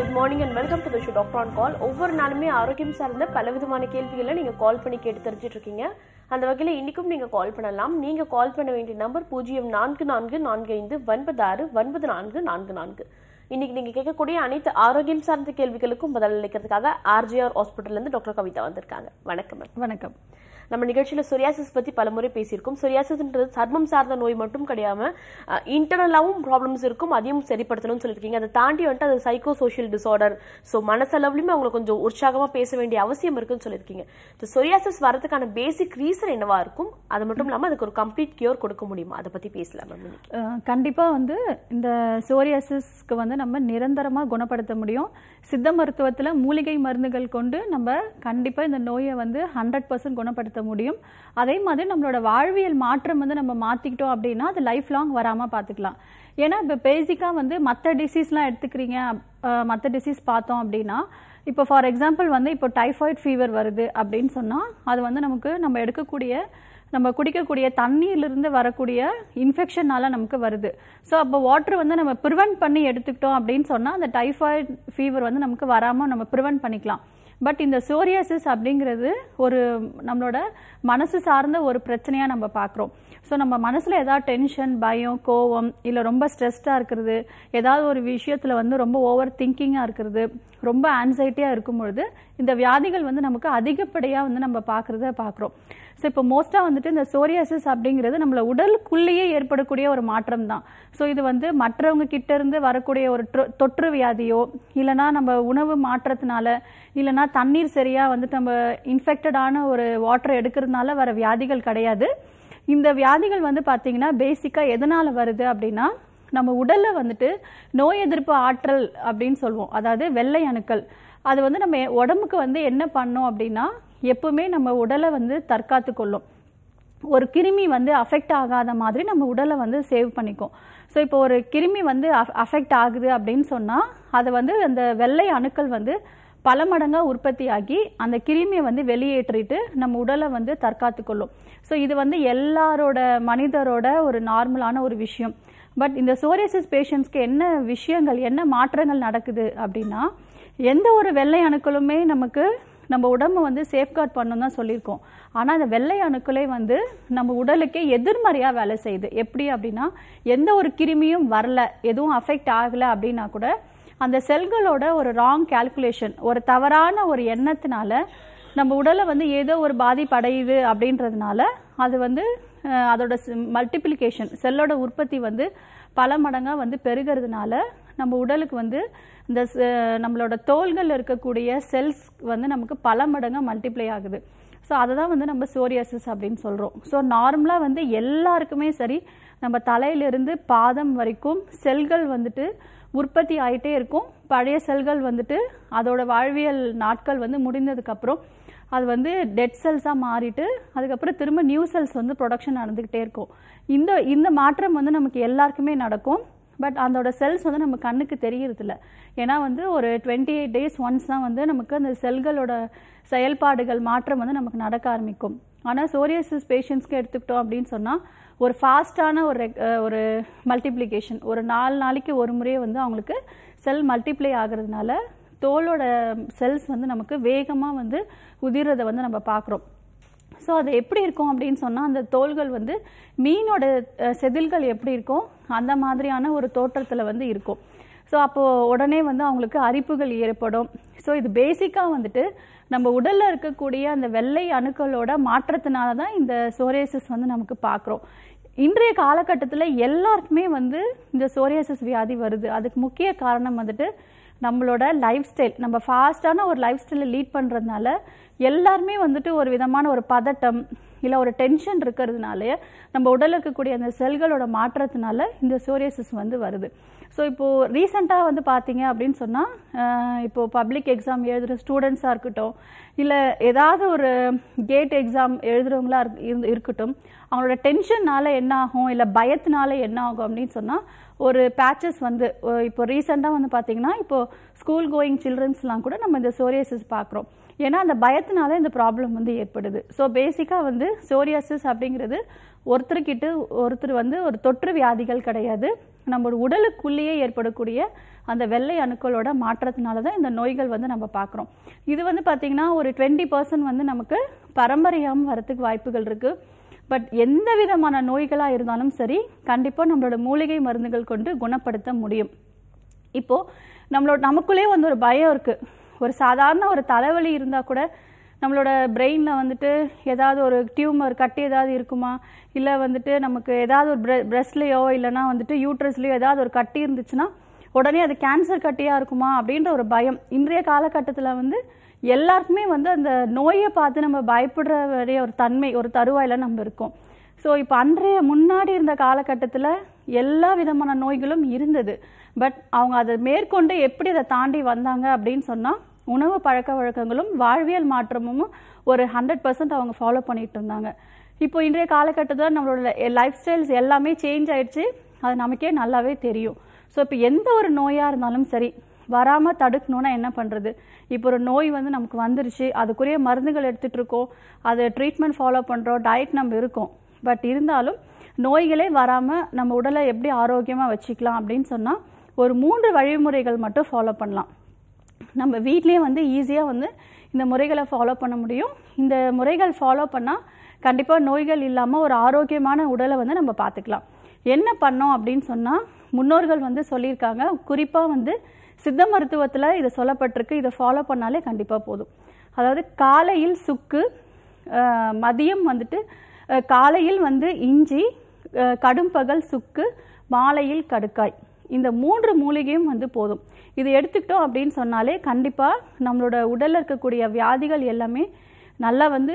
Good morning and welcome to the show doctor on call ஒவ்வொரு நாளுமே ஆரோக்கியம் சார்ந்த பல விதமான கேள்விகளை நீங்கள் கால் பண்ணி கேட்டு தெரிஞ்சிட்டு இருக்கீங்க அந்த வகையில் இன்றைக்கும் நீங்கள் கால் பண்ணலாம். நீங்கள் கால் பண்ண வேண்டிய நம்பர் பூஜ்ஜியம் நான்கு நான்கு நான்கு ஐந்து ஒன்பது ஆறு ஒன்பது நான்கு நான்கு நான்கு. இன்றைக்கி நீங்கள் கேட்கக்கூடிய அனைத்து ஆரோக்கியம் சார்ந்த கேள்விகளுக்கும் பதில் அளிக்கிறதுக்காக ஆர்ஜிஆர் ஹாஸ்பிட்டல்லேருந்து டாக்டர் கவிதா வந்திருக்காங்க. வணக்கம் வணக்கம். நம்ம நிகழ்ச்சியில் சொரியாசிஸ் பற்றி பலமுறை பேசியிருக்கோம். சொரியாசிஸ்ன்றது சர்மம் சார்ந்த நோய் மட்டும் கிடையாமல் இன்டர்னலாகவும் ப்ராப்ளம்ஸ் இருக்கும். அதையும் சரிப்படுத்தணும்னு சொல்லியிருக்கீங்க. அதை தாண்டி வந்துட்டு அது சைக்கோ சோஷியல் டிசார்டர் ஸோ மனசளவுலையுமே அவங்களை கொஞ்சம் உற்சாகமாக பேச வேண்டிய அவசியம் இருக்குன்னு சொல்லியிருக்கீங்க. ஸோ சொரியாசிஸ் வரதுக்கான பேசிக் ரீசன் என்னவா இருக்கும்? அது மட்டும் இல்லாமல் அதுக்கு ஒரு கம்ப்ளீட் கியூர் கொடுக்க முடியுமா? அதை பற்றி பேசலாம் மேம் வந்து இந்த சோரியாசிஸ்க்கு வந்து நம்ம நிரந்தரமாக குணப்படுத்த முடியும். சித்த மருத்துவத்தில் மூலிகை மருந்துகள் கொண்டு நம்ம கண்டிப்பாக இந்த நோயை வந்து ஹண்ட்ரட் பர்சன்ட் குணப்படுத்த முடியும். அதே மாதிரி நம்மளோட வாழ்வியல் மாற்றம் வந்து நம்ம மாத்திக்கிட்டோம் அப்படின்னா அது லைஃப் லாங் வராம பாத்துக்கலாம். ஏன்னா இப்போ பேசிக்காக வந்து மற்ற டிசீஸ்லாம் எடுத்துக்கிறீங்க மற்ற டிசீஸ் பார்த்தோம் அப்படின்னா இப்போ ஃபார் எக்ஸாம்பிள் வந்து இப்போ டைஃபாய்டு ஃபீவர் வருது அப்படின்னு சொன்னால் அது வந்து நமக்கு நம்ம எடுக்கக்கூடிய நம்ம குடிக்கக்கூடிய தண்ணியிலிருந்து வரக்கூடிய இன்ஃபெக்ஷனால நமக்கு வருது. ஸோ அப்போ வாட்டர் வந்து நம்ம ப்ரிவென்ட் பண்ணி எடுத்துக்கிட்டோம் அப்படின்னு சொன்னால் அந்த டைஃபாய்டு ஃபீவர் வந்து நமக்கு வராமல் நம்ம ப்ரிவென்ட் பண்ணிக்கலாம். பட் இந்த சோரியாசிஸ் அப்படிங்கிறது ஒரு நம்மளோட மனசு சார்ந்த ஒரு பிரச்சனையாக நம்ம பார்க்குறோம். ஸோ நம்ம மனசில் ஏதாவது டென்ஷன் பயம் கோவம் இல்லை ரொம்ப ஸ்ட்ரெஸ்டாக இருக்கிறது ஏதாவது ஒரு விஷயத்தில் வந்து ரொம்ப ஓவர் திங்கிங்காக இருக்கிறது ரொம்ப ஆன்சைட்டியாக இருக்கும் பொழுது இந்த வியாதிகள் வந்து நமக்கு அதிகப்படியாக வந்து நம்ம பார்க்குறத பார்க்குறோம். ஸோ இப்போ மோஸ்ட்டாக வந்துட்டு இந்த சோரியாசிஸ் அப்படிங்கிறது நம்மள உடலுக்குள்ளேயே ஏற்படக்கூடிய ஒரு மாற்றம் தான் ஸோ இது வந்து மற்றவங்க கிட்ட இருந்து வரக்கூடிய ஒரு தொற்று வியாதியோ இல்லைனா நம்ம உணவு மாற்றத்தினால இல்லைனா தண்ணீர் சரியாக வந்துட்டு நம்ம இன்ஃபெக்டடான ஒரு வாட்டர் எடுக்கிறதுனால வர வியாதிகள் கிடையாது. இந்த வியாதிகள் வந்து பார்த்தீங்கன்னா பேசிக்காக எதனால் வருது அப்படின்னா நம்ம உடலில் வந்துட்டு நோய் எதிர்ப்பு ஆற்றல் அப்படின்னு சொல்லுவோம் அதாவது வெள்ளை அணுக்கள். அது வந்து நம்ம உடம்புக்கு வந்து என்ன பண்ணும் அப்படின்னா எப்பவுமே நம்ம உடலை வந்து தற்காத்து கொள்ளும் ஒரு கிருமி வந்து அஃபெக்ட் ஆகாத மாதிரி நம்ம உடலை வந்து சேவ் பண்ணிக்கும். ஸோ இப்போ ஒரு கிருமி வந்து அஃபெக்ட் ஆகுது அப்படின்னு சொன்னால் அதை வந்து அந்த வெள்ளை அணுக்கள் வந்து பல மடங்காக உற்பத்தி ஆகி அந்த கிருமியை வந்து வெளியேற்றிட்டு நம்ம உடலை வந்து தற்காத்து கொள்ளும் ஸோ இது வந்து எல்லாரோட மனிதரோட ஒரு நார்மலான ஒரு விஷயம். பட் இந்த சோரியசிஸ் பேஷண்ட்ஸ்க்கு என்ன விஷயங்கள் என்ன மாற்றங்கள் நடக்குது அப்படின்னா எந்த ஒரு வெள்ளை அணுக்களுமே நமக்கு நம்ம உடம்பை வந்து சேஃப்கார்ட் பண்ணணும் தான் சொல்லியிருக்கோம். ஆனால் அந்த வெள்ளை அணுக்களே வந்து நம்ம உடலுக்கே எதிர்மறையாக வேலை செய்யுது. எப்படி அப்படின்னா எந்த ஒரு கிருமியும் வரல எதுவும் அஃபெக்ட் ஆகலை அப்படின்னா கூட அந்த செல்களோட ஒரு ராங் கால்குலேஷன் ஒரு தவறான ஒரு எண்ணத்தினால நம்ம உடலை வந்து ஏதோ ஒரு பாதிப்படையுது அப்படின்றதுனால அது வந்து அதோட மல்டிப்ளிகேஷன் செல்லோட உற்பத்தி வந்து பல மடங்காக வந்து பெருகிறதுனால நம்ம உடலுக்கு வந்து இந்த நம்மளோட தோள்கள் இருக்கக்கூடிய செல்ஸ் வந்து நமக்கு பல மடங்காக மல்டிப்ளை ஆகுது. ஸோ அதை தான் வந்து நம்ம சோரியாசிஸ் அப்படின்னு சொல்கிறோம் ஸோ நார்மலாக வந்து எல்லாருக்குமே சரி நம்ம தலையிலிருந்து பாதம் வரைக்கும் செல்கள் வந்துட்டு உற்பத்தி ஆகிட்டே இருக்கும். பழைய செல்கள் வந்துட்டு அதோட வாழ்வியல் நாட்கள் வந்து முடிந்ததுக்கப்புறம் அது வந்து டெட் செல்ஸாக மாறிட்டு அதுக்கப்புறம் திரும்ப நியூ செல்ஸ் வந்து ப்ரொடக்ஷன் நடந்துக்கிட்டே இருக்கும். இந்த இந்த மாற்றம் வந்து நமக்கு எல்லாருக்குமே நடக்கும். பட் அதோட செல்ஸ் வந்து நம்ம கண்ணுக்கு தெரியறதில்ல. ஏன்னா வந்து ஒரு டுவெண்ட்டி எயிட் டேஸ் ஒன்ஸ் தான் வந்து நமக்கு அந்த செல்களோட செயல்பாடுகள் மாற்றம் வந்து நமக்கு நடக்க ஆரம்பிக்கும். ஆனால் சோரியாசிஸ் பேஷண்ட்ஸ்க்கு எடுத்துக்கிட்டோம் அப்படின்னு சொன்னால் ஒரு ஃபாஸ்ட்டான ஒரு ஒரு மல்டிப்ளிகேஷன் ஒரு நாலு நாளைக்கு ஒரு முறையே வந்து அவங்களுக்கு செல் மல்டிப்ளை ஆகிறதுனால தோலோட செல்ஸ் வந்து நமக்கு வேகமாக வந்து உதிரதை வந்து நம்ம பார்க்குறோம். ஸோ அது எப்படி இருக்கும் அப்படின்னு சொன்னால் அந்த தோள்கள் வந்து மீனோட செதில்கள் எப்படி இருக்கும்? அந்த மாதிரியான ஒரு தோற்றத்தில் வந்து இருக்கும். ஸோ அப்போது உடனே வந்து அவங்களுக்கு அரிப்புகள் ஏற்படும். ஸோ இது பேசிக்காக வந்துட்டு நம்ம உடலில் இருக்கக்கூடிய அந்த வெள்ளை அணுக்களோட மாற்றத்தினால தான் இந்த சோரியாசிஸ் வந்து நமக்கு பார்க்குறோம் இன்றைய காலகட்டத்தில் எல்லாருக்குமே வந்து இந்த சோரியாசிஸ் வியாதி வருது. அதுக்கு முக்கிய காரணம் வந்துட்டு நம்மளோட லைஃப் ஸ்டைல் நம்ம ஃபாஸ்டான ஒரு லைஃப் ஸ்டைலை லீட் பண்ணுறதுனால எல்லாருமே வந்துட்டு ஒரு விதமான ஒரு பதட்டம் இல்லை ஒரு டென்ஷன் இருக்கிறதுனாலே நம்ம உடலில் இருக்கக்கூடிய அந்த செல்களோட மாற்றத்தினால இந்த சோரியசிஸ் வந்து வருது. ஸோ இப்போது ரீசெண்டாக வந்து பார்த்தீங்க அப்படின்னு சொன்னால் இப்போது பப்ளிக் எக்ஸாம் எழுதுகிற ஸ்டூடெண்ட்ஸாக இருக்கட்டும் இல்லை ஏதாவது ஒரு கேட் எக்ஸாம் எழுதுகிறவங்களா இருக்கட்டும் அவங்களோட டென்ஷன்னால் என்ன ஆகும் இல்லை பயத்தினால என்ன ஆகும் அப்படின்னு சொன்னால் ஒரு பேச்சஸ் வந்து இப்போ ரீசெண்டாக வந்து பார்த்தீங்கன்னா இப்போ ஸ்கூல் கோயிங் சில்ட்ரன்ஸ்லாம் கூட நம்ம இந்த சோரியாசிஸ் பார்க்குறோம் ஏன்னா அந்த பயத்தினால இந்த ப்ராப்ளம் வந்து ஏற்படுது. ஸோ பேசிக்காக வந்து சோரியாசிஸ் அப்படிங்கிறது ஒருத்தருக்கிட்ட ஒருத்தர் வந்து ஒரு தொற்று வியாதிகள் கிடையாது. நம்ம உடலுக்குள்ளேயே ஏற்படக்கூடிய அந்த வெள்ளை அணுக்களோட மாற்றத்தினால தான் இந்த நோய்கள் வந்து நம்ம பார்க்குறோம் இது வந்து பார்த்திங்கன்னா ஒரு டுவெண்ட்டி பர்சன்ட் வந்து நமக்கு பரம்பரையாகவும் வரத்துக்கு வாய்ப்புகள் இருக்குது பட் எந்த விதமான நோய்களாக இருந்தாலும் சரி கண்டிப்பாக நம்மளோட மூலிகை மருந்துகள் கொண்டு குணப்படுத்த முடியும். இப்போது நம்மளோட நமக்குள்ளே வந்து ஒரு பயம் இருக்குது ஒரு சாதாரண ஒரு தலைவலி இருந்தால் கூட நம்மளோட பிரெயினில் வந்துட்டு ஏதாவது ஒரு டியூமர் கட்டி ஏதாவது இருக்குமா? இல்லை வந்துட்டு நமக்கு ஏதாவது ஒரு ப்ரெ பிரெஸ்ட்லேயோ இல்லைனா வந்துட்டு யூட்ரஸ்லேயோ ஏதாவது ஒரு கட்டி இருந்துச்சுன்னா உடனே அது கேன்சர் கட்டியாக இருக்குமா அப்படின்ற ஒரு பயம். இன்றைய காலகட்டத்தில் வந்து எல்லாருக்குமே வந்து அந்த நோயை பார்த்து நம்ம பயப்படுற வரைய ஒரு தன்மை ஒரு தருவாயில் நம்ம இருக்கோம். ஸோ இப்போ அன்றைய முன்னாடி இருந்த காலகட்டத்தில் எல்லா விதமான நோய்களும் இருந்தது. பட் அவங்க அதை மேற்கொண்டு எப்படி அதை தாண்டி வந்தாங்க அப்படின்னு சொன்னால் உணவு பழக்க வழக்கங்களும் வாழ்வியல் மாற்றமும் ஒரு ஹண்ட்ரட் பர்சன்ட் அவங்க ஃபாலோ பண்ணிட்டு இருந்தாங்க. இப்போ இன்றைய காலகட்டத்தில் நம்மளோட லைஃப் ஸ்டைல்ஸ் எல்லாமே சேஞ்ச் ஆயிடுச்சு. அது நமக்கே நல்லாவே தெரியும். ஸோ இப்போ எந்த ஒரு நோயாக இருந்தாலும் சரி வராமல் தடுக்கணும்னா என்ன பண்ணுறது இப்போ ஒரு நோய் வந்து நமக்கு வந்துருச்சு அதுக்குரிய மருந்துகள் எடுத்துகிட்டு இருக்கோம் அது ட்ரீட்மெண்ட் ஃபாலோ பண்ணுறோம் டயட் நம்ம இருக்கோம். பட் இருந்தாலும் நோய்களே வராமல் நம்ம உடலை எப்படி ஆரோக்கியமாக வச்சுக்கலாம் அப்படின்னு சொன்னால் ஒரு மூன்று வழிமுறைகள் மட்டும் ஃபாலோ பண்ணலாம். நம்ம வீட்லேயே வந்து ஈஸியாக வந்து இந்த முறைகளை ஃபாலோ பண்ண முடியும். இந்த முறைகள் ஃபாலோ பண்ணால் கண்டிப்பாக நோய்கள் இல்லாமல் ஒரு ஆரோக்கியமான உடலை வந்து நம்ம பார்த்துக்கலாம். என்ன பண்ணோம் அப்படின்னு சொன்னால் முன்னோர்கள் வந்து சொல்லியிருக்காங்க குறிப்பாக வந்து சித்த மருத்துவத்தில் இதை சொல்லப்பட்டிருக்கு இதை ஃபாலோ பண்ணாலே கண்டிப்பாக போதும். அதாவது காலையில் சுக்கு மதியம் வந்துட்டு காலையில் வந்து இஞ்சி கடும்பகல் சுக்கு மாலையில் கடுக்காய். இந்த மூன்று மூலிகையும் வந்து போதும். இது எடுத்துக்கிட்டோம் அப்படின்னு சொன்னாலே கண்டிப்பாக நம்மளோட உடலில் இருக்கக்கூடிய வியாதிகள் எல்லாமே நல்லா வந்து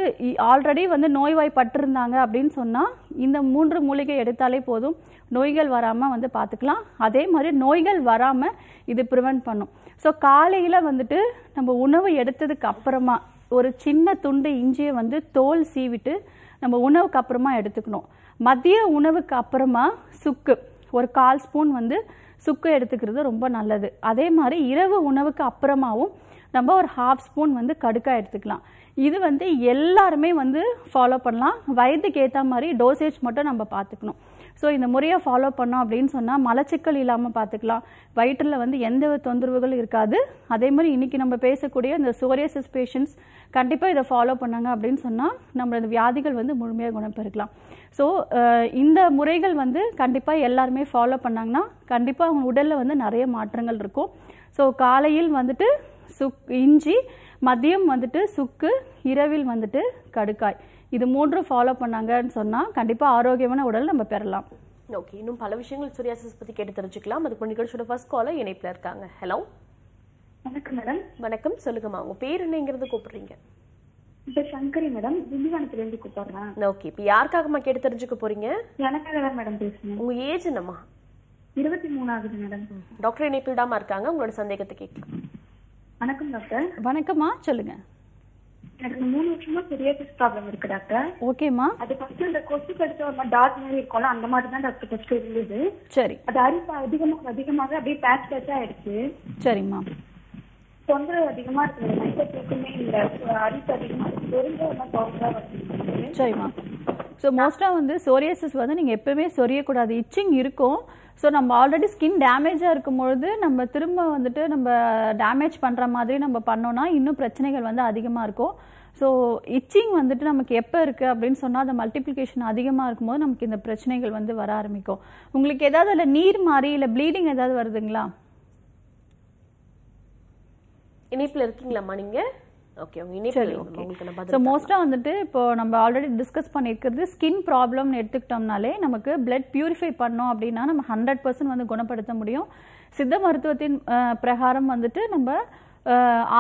ஆல்ரெடி வந்து நோய்வாய்ப்பட்டிருந்தாங்க அப்படின்னு சொன்னால் இந்த மூன்று மூலிகை எடுத்தாலே போதும். நோய்கள் வராமல் வந்து பார்த்துக்கலாம் அதே மாதிரி நோய்கள் வராமல் இது ப்ரிவென்ட் பண்ணும். ஸோ காலையில் வந்துட்டு நம்ம உணவு எடுத்ததுக்கு அப்புறமா ஒரு சின்ன துண்டு இஞ்சியை வந்து தோல் சீவிட்டு நம்ம உணவுக்கு அப்புறமா எடுத்துக்கணும். மதிய உணவுக்கு அப்புறமா சுக்கு. ஒரு கால் ஸ்பூன் வந்து சுக்கு எடுத்துக்கிறது ரொம்ப நல்லது. அதே மாதிரி இரவு உணவுக்கு அப்புறமாவும் நம்ம ஒரு ஹாஃப் ஸ்பூன் வந்து கடுக்காய் எடுத்துக்கலாம். இது வந்து எல்லாருமே வந்து ஃபாலோ பண்ணலாம். வயதுக்கு ஏற்ற மாதிரி டோசேஜ் மட்டும் நம்ம பார்த்துக்கணும் ஸோ இந்த முறையை ஃபாலோ பண்ணோம் அப்படின்னு சொன்னால் மலச்சிக்கல் இல்லாமல் பார்த்துக்கலாம். வயிற்றில் வந்து எந்த தொந்தரவுகளும் இருக்காது. அதே மாதிரி இன்றைக்கி நம்ம பேசக்கூடிய இந்த சோரியசிஸ் பேஷண்ட்ஸ் கண்டிப்பாக இதை ஃபாலோ பண்ணாங்க அப்படின்னு சொன்னால் நம்மளோட வியாதிகள் வந்து முழுமையாக குணப்பெறுக்கலாம் ஸோ இந்த முறைகள் வந்து கண்டிப்பாக எல்லாருமே ஃபாலோ பண்ணாங்கன்னா கண்டிப்பாக அவங்க உடலில் வந்து நிறைய மாற்றங்கள் இருக்கும். ஸோ காலையில் வந்துட்டு சுக் இஞ்சி மதியம் வந்துட்டு சுக்கு இரவில் வந்துட்டு கடுக்காய். இது மூன்றும் ஃபாலோ பண்ணாங்கன்னு சொன்னால் கண்டிப்பாக ஆரோக்கியமான உடல் நம்ம பெறலாம். ஓகே இன்னும் பல விஷயங்கள் சோரியாசிஸ் பத்தி கேட்டு தெரிஞ்சுக்கலாம். அதுக்கு நிகழ்ச்சியோட ஃபர்ஸ்ட் காலர் இணைப்புல இருக்காங்க. ஹலோ வணக்கம் மேடம் வணக்கம் சொல்லுங்கம்மா. உங்க பேர் என்னங்கிறது கூப்பிடுறீங்க? இப்போ சங்கரி மேடம் திண்டிவனத்துல இருந்து கூப்பிடுறேன் ஓகே இப்போ யாருக்காகம்மா கேட்டு தெரிஞ்சுக்க போறீங்க? எனக்காக தான் மேடம் பேசுறேன். உங்க ஏஜ் என்னம்மா? இருபத்தி மூணாகுது மேடம் டாக்டர் இணைப்பில் இருக்காங்க. உங்களோட சந்தேகத்தை கேட்கலாம். வணக்கம் டாக்டர் வணக்கம்மா சொல்லுங்கள் எனக்கு மூணு வருஷமா சொரியாசிஸ் ப்ராப்ளம் இருக்கு டாக்டர் ஓகேம்மா அது ஃபர்ஸ்ட் இந்த கொசு கடிச்ச ஒரு மாதிரி டாட் மாதிரி இருக்கும்ல அந்த மாதிரி தான் டாக்டர் ஃபர்ஸ்ட் இருந்தது. சரி. அது அரிப்பு அதிகமாக அதிகமாக அப்படியே பேட்ச் பேட்ச் ஆயிடுச்சு. சரிம்மா தொந்தரவு அதிகமா இருக்கு. நைட்டு தூக்கமே இல்லை. அரிப்பு அதிகமா இருக்கு. தெரிஞ்ச ஒரு மாதிரி தொந்தரவு வருது? சரிம்மா ஸோ மோஸ்ட்டாக வந்து சோரியாசிஸ் வந்து நீங்கள் எப்பவுமே சொரியக்கூடாது இச்சிங் இருக்கும். ஸோ நம்ம ஆல்ரெடி ஸ்கின் டேமேஜாக இருக்கும் பொழுது நம்ம திரும்ப வந்துட்டு நம்ம டேமேஜ் பண்ணுற மாதிரி நம்ம பண்ணோன்னா இன்னும் பிரச்சனைகள் வந்து அதிகமாக இருக்கும். ஸோ இச்சிங் வந்துட்டு நமக்கு எப்போ இருக்குது அப்படின்னு சொன்னால் அந்த மல்டிப்ளிகேஷன் அதிகமாக இருக்கும்போது நமக்கு இந்த பிரச்சனைகள் வந்து வர ஆரம்பிக்கும். உங்களுக்கு ஏதாவது இல்லை நீர் மாறி இல்லை ப்ளீடிங் ஏதாவது வருதுங்களா? இணைப்பில் இருக்கீங்களாம்மா நீங்கள் ஓகே உங்க நான் ஸோ மோஸ்ட்டாக வந்துட்டு இப்போ நம்ம ஆல்ரெடி டிஸ்கஸ் பண்ணியிருக்கிறது ஸ்கின் ப்ராப்ளம்னு எடுத்துக்கிட்டோம்னாலே நமக்கு பிளட் பியூரிஃபை பண்ணோம் அப்படின்னா நம்ம ஹண்ட்ரட் பர்சன்ட் வந்து குணப்படுத்த முடியும். சித்த மருத்துவத்தின் பிரகாரம் வந்துட்டு நம்ம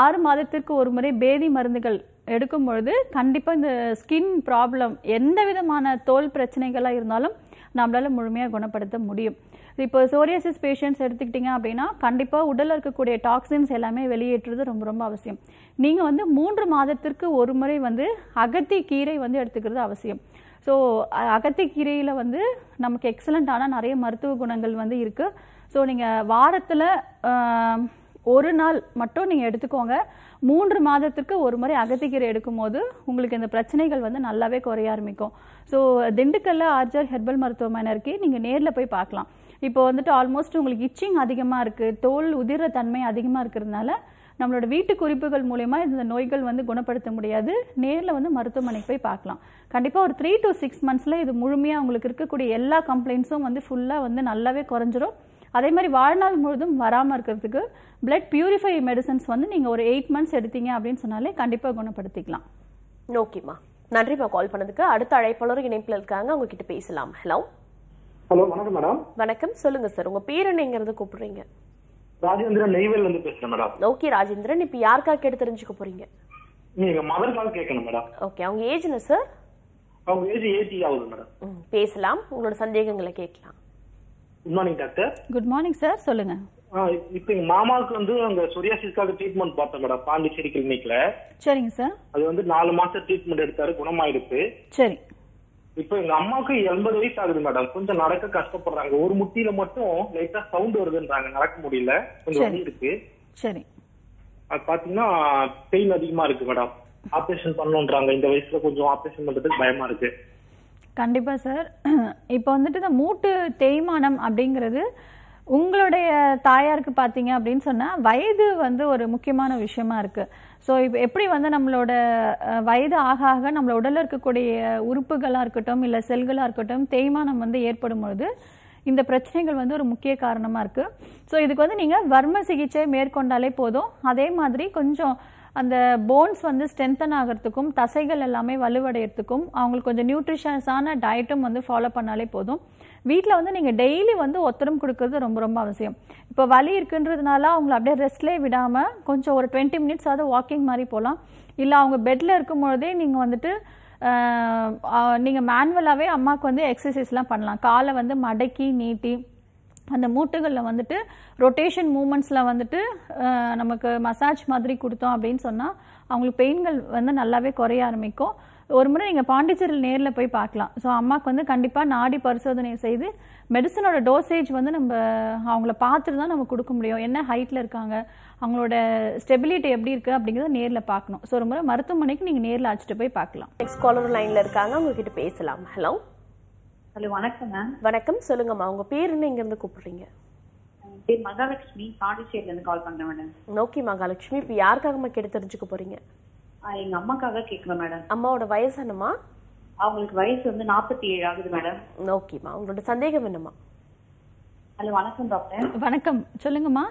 ஆறு மாதத்திற்கு ஒரு முறை பேதி மருந்துகள் எடுக்கும் பொழுது கண்டிப்பாக இந்த ஸ்கின் ப்ராப்ளம் எந்த விதமான தோல் பிரச்சனைகளாக இருந்தாலும் நம்மளால முழுமையாக குணப்படுத்த முடியும். இப்போ சோரியாசிஸ் பேஷண்ட்ஸ் எடுத்துக்கிட்டிங்க அப்படின்னா கண்டிப்பாக உடலில் இருக்கக்கூடிய டாக்ஸின்ஸ் எல்லாமே வெளியேற்றுறது ரொம்ப ரொம்ப அவசியம். நீங்கள் வந்து மூன்று மாதத்திற்கு ஒரு முறை வந்து அகத்தி கீரை வந்து எடுத்துக்கிறது அவசியம். ஸோ அகத்தி கீரையில் வந்து நமக்கு எக்ஸலண்ட்டான நிறைய மருத்துவ குணங்கள் வந்து இருக்குது ஸோ நீங்கள் வாரத்தில் ஒரு நாள் மட்டும் நீங்கள் எடுத்துக்கோங்க. மூன்று மாதத்திற்கு ஒரு முறை அகத்திக்கீரை எடுக்கும்போது உங்களுக்கு இந்த பிரச்சனைகள் வந்து நல்லாவே குறைய ஆரம்பிக்கும். ஸோ திண்டுக்கல்ல ஆர்ஜர் ஹெர்பல் மருத்துவமனை இருக்கே நீங்கள் நேரில் போய் பார்க்கலாம். இப்போ வந்துட்டு ஆல்மோஸ்ட் உங்களுக்கு இச்சிங் அதிகமாக இருக்குது தோல் உதிர தன்மை அதிகமாக இருக்கிறதுனால நம்மளோட வீட்டு குறிப்புகள் மூலயமா இந்த நோய்கள் வந்து குணப்படுத்த முடியாது. நேரில் வந்து மருத்துவமனைக்கு போய் பார்க்கலாம். கண்டிப்பாக ஒரு த்ரீ டு சிக்ஸ் மந்த்ஸில் இது முழுமையாக உங்களுக்கு இருக்கக்கூடிய எல்லா கம்ப்ளைண்ட்ஸும் வந்து ஃபுல்லாக வந்து நல்லாவே குறைஞ்சிரும். அதே மாதிரி வாழ்நாள் முழுதும் வராமல் இருக்கிறதுக்கு பிளட் பியூரிஃபை மெடிசன்ஸ் வந்து நீங்கள் ஒரு எயிட் மந்த்ஸ் எடுத்தீங்க அப்படின்னு சொன்னாலே கண்டிப்பாக குணப்படுத்திக்கலாம். ஓகேம்மா நன்றிம்மா கால் பண்ணதுக்கு. அடுத்த அழைப்பாளரும் இணைப்பில் இருக்காங்க. அவங்க கிட்ட பேசலாம். ஹலோ ஹலோ வணக்கம் மேடம். வணக்கம். சொல்லுங்க சார். உங்க பேர் என்னங்கிறது கூப்பிடுறீங்க? ராஜேந்திரன் நெய்வேல் வந்து பேசுறேன் மேடம். ஓகே ராஜேந்திரன். இப்போ யாருக்காக கேட்டு தெரிஞ்சுக்க போறீங்க? நீங்க மதர் கால் கேட்கணும் மேடம். ஓகே அவங்க ஏஜ் என்ன சார்? அவங்க ஏஜ் எயிட்டி ஆகுது மேடம். பேசலாம். உங்களோட சந்தேகங்களை கேட்கலாம். Good morning doctor good morning sir சொல்லுங்கள் இப்போ எங்க மாமாவுக்கு வந்து அங்க சொரியாசிஸ்க்காக ட்ரீட்மெண்ட் பார்த்தோம் மேடம் பாண்டிச்சேரி கிளினிக்ல சரிங்க சார் அது வந்து நாலு மாசம் ட்ரீட்மெண்ட் எடுத்தாரு குணமாயிடுச்சு. சரி. இப்போ எங்க அம்மாவுக்கு எண்பது வயசு ஆகுது மேடம் கொஞ்சம் நடக்க கஷ்டப்படுறாங்க. ஒரு முட்டியில மட்டும் லைட்டா சவுண்ட் வருதுன்றாங்க. நடக்க முடியல. கொஞ்சம். வலி இருக்கு சரி. அது பாத்தீங்கன்னா பெயின் அதிகமா இருக்கு மேடம் ஆபரேஷன் பண்ணணுன்றாங்க. இந்த வயசுல கொஞ்சம் ஆபரேஷன் பண்றதுக்கு பயமா இருக்கு. கண்டிப்பாக சார் இப்போ வந்துட்டு இந்த மூட்டு தேய்மானம் அப்படிங்கிறது உங்களுடைய தாயாருக்கு பார்த்தீங்க அப்படின்னு சொன்னால் வயது வந்து ஒரு முக்கியமான விஷயமா இருக்குது ஸோ இப்போ எப்படி வந்து நம்மளோட வயது ஆக ஆக நம்மளோட உடலில் இருக்கக்கூடிய உறுப்புகளாக இருக்கட்டும் இல்லை செல்களாக இருக்கட்டும் தேய்மானம் வந்து ஏற்படும் பொழுது இந்த பிரச்சனைகள் வந்து ஒரு முக்கிய காரணமாக இருக்குது ஸோ இதுக்கு வந்து நீங்கள் வர்ம சிகிச்சை மேற்கொண்டாலே போதும். அதே மாதிரி கொஞ்சம் அந்த போன்ஸ் வந்து ஸ்ட்ரென்தன் ஆகிறதுக்கும் தசைகள் எல்லாமே வலுவடைகிறதுக்கும் அவங்களுக்கு கொஞ்சம் நியூட்ரிஷன்ஸான டயட்டும் வந்து ஃபாலோ பண்ணாலே போதும். வீட்டில் வந்து நீங்கள் டெய்லி வந்து ஒத்தரம் கொடுக்கறது ரொம்ப ரொம்ப அவசியம். இப்போ வலி இருக்குன்றதுனால அவங்கள அப்படியே ரெஸ்ட்லேயே விடாமல் கொஞ்சம் ஒரு டுவெண்ட்டி மினிட்ஸாவது வாக்கிங் மாதிரி போகலாம் இல்லை அவங்க பெட்டில் இருக்கும் பொழுதே நீங்கள் வந்துட்டு நீங்கள் மேனுவலாகவே அம்மாவுக்கு வந்து எக்ஸசைஸ்லாம் பண்ணலாம். காலை வந்து மடக்கி நீட்டி அந்த மூட்டுகளில் வந்துட்டு ரொட்டேஷன் மூமெண்ட்ஸில் வந்துட்டு நமக்கு மசாஜ் மாதிரி கொடுத்தோம் அப்படின்னு சொன்னால் அவங்களுக்கு பெயின்கள் வந்து நல்லாவே குறைய ஆரம்பிக்கும். ஒரு முறை நீங்கள் பாண்டிச்சேரியில் நேரில் போய் பார்க்கலாம். ஸோ அம்மாவுக்கு வந்து கண்டிப்பாக நாடி பரிசோதனை செய்து மெடிசனோட டோசேஜ் வந்து நம்ம அவங்கள பார்த்துட்டு தான் நம்ம கொடுக்க முடியும். என்ன ஹைட்டில் இருக்காங்க அவங்களோட ஸ்டெபிலிட்டி எப்படி இருக்குது அப்படிங்கிறத நேரில் பார்க்கணும். ஸோ ஒரு முறை மருத்துவமனைக்கு நீங்கள் நேரில் அழைச்சிட்டு போய் பார்க்கலாம். நெக்ஸ்ட் காலர் லைன்ல இருக்காங்க. அவங்க கிட்ட பேசலாம். ஹலோ ஹலோ வணக்கம் மேம் வணக்கம். சொல்லுங்கம்மா. உங்க பேர் என்ன? இங்க இருந்து கூப்பிடுறீங்க? என் பேர் மகாலட்சுமி. பாண்டிச்சேரியில இருந்து கால் பண்றேன் மேடம் ஓகே மகாலட்சுமி. இப்போ யாருக்காகம்மா கேட்டு தெரிஞ்சுக்க போறீங்க? ஆஹ் எங்க அம்மாக்காக கேட்கணும் மேடம். அம்மாவோட வயசு என்னம்மா? அவங்களுக்கு வயசு வந்து நாற்பத்தி ஏழு ஆகுது மேடம். ஓகேம்மா உங்களோட சந்தேகம் என்னம்மா? ஹலோ வணக்கம் டாக்டர். வணக்கம். சொல்லுங்கம்மா.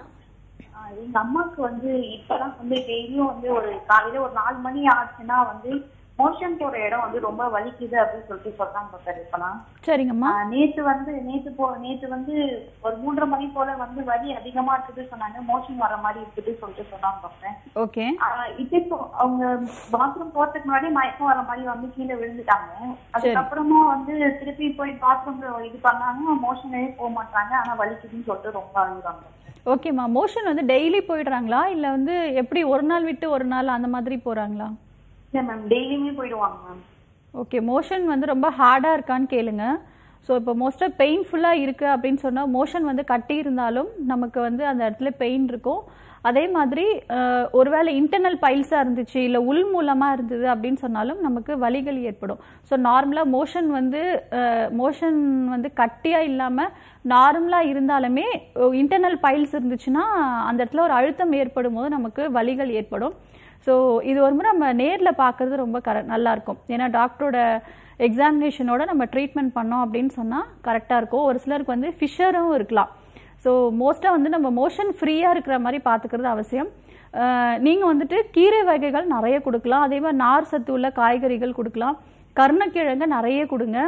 ஆஹ் எங்க அம்மாவுக்கு வந்து இப்பதான் வந்து டெய்லியும் வந்து ஒரு காலையில ஒரு நாலு மணி ஆச்சுன்னா வந்து மோஷன் போற இடம் வந்து ரொம்ப வலிக்குது அப்படின்னு சொல்லிட்டு சொல்றாங்க இப்பெல்லாம் சரிங்கம்மா. நேத்து வந்து நேத்து போ நேத்து வந்து ஒரு மூன்றரை மணி போல வந்து வலி அதிகமா இருக்குது சொன்னாங்க. மோஷன் வர மாதிரி இருக்குது சொல்லிட்டு சொன்னாங்க டாக்டர். ஓகே. இப்போ அவங்க பாத்ரூம் போறதுக்கு முன்னாடி மயக்கம் வர மாதிரி வந்து கீழே விழுந்துட்டாங்க. அதுக்கப்புறமா வந்து திருப்பி போய் பாத்ரூம்ல இது பண்ணாங்க. மோஷனே போக மாட்டாங்க. ஆனா வலிக்குதுன்னு சொல்லிட்டு ரொம்ப அழுகுறாங்க. ஓகேம்மா. மோஷன் வந்து டெய்லி போயிடுறாங்களா? இல்லை வந்து எப்படி ஒரு நாள் விட்டு ஒரு நாள் அந்த மாதிரி போகிறாங்களா இல்ல மேம் டெய்லியுமே போயிடுவாங்க மேம் ஓகே மோஷன் வந்து ரொம்ப ஹார்டாக இருக்கான்னு கேளுங்க. ஸோ இப்போ மோஸ்ட்டாக பெயின்ஃபுல்லாக இருக்குது அப்படின்னு சொன்னால் மோஷன் வந்து கட்டி இருந்தாலும் நமக்கு வந்து அந்த இடத்துல பெயின் இருக்கும். அதே மாதிரி ஒருவேளை இன்டர்னல் பைல்ஸாக இருந்துச்சு இல்லை உள் மூலமாக இருந்தது அப்படின்னு சொன்னாலும் நமக்கு வலிகள் ஏற்படும். ஸோ நார்மலாக மோஷன் வந்து மோஷன் வந்து கட்டியாக இல்லாமல் நார்மலாக இருந்தாலுமே இன்டர்னல் பைல்ஸ் இருந்துச்சுன்னா அந்த இடத்துல ஒரு அழுத்தம் ஏற்படும் போது நமக்கு வலிகள் ஏற்படும். ஸோ இது ஒரு முறை நம்ம நேரில் பார்க்கறது ரொம்ப கர நல்லா இருக்கும் ஏன்னா டாக்டரோட எக்ஸாமினேஷனோட நம்ம ட்ரீட்மெண்ட் பண்ணோம் அப்படின்னு சொன்னால் கரெக்டாக இருக்கும். ஒரு சிலருக்கு வந்து ஃபிஷரும் இருக்கலாம். ஸோ மோஸ்ட்டாக வந்து நம்ம மோஷன் ஃப்ரீயாக இருக்கிற மாதிரி பார்த்துக்கிறது அவசியம். நீங்கள் வந்துட்டு கீரை வகைகள் நிறைய கொடுக்கலாம். அதே மாதிரி நார் சத்து உள்ள காய்கறிகள் கொடுக்கலாம். கருணக்கிழங்கு நிறைய கொடுங்க.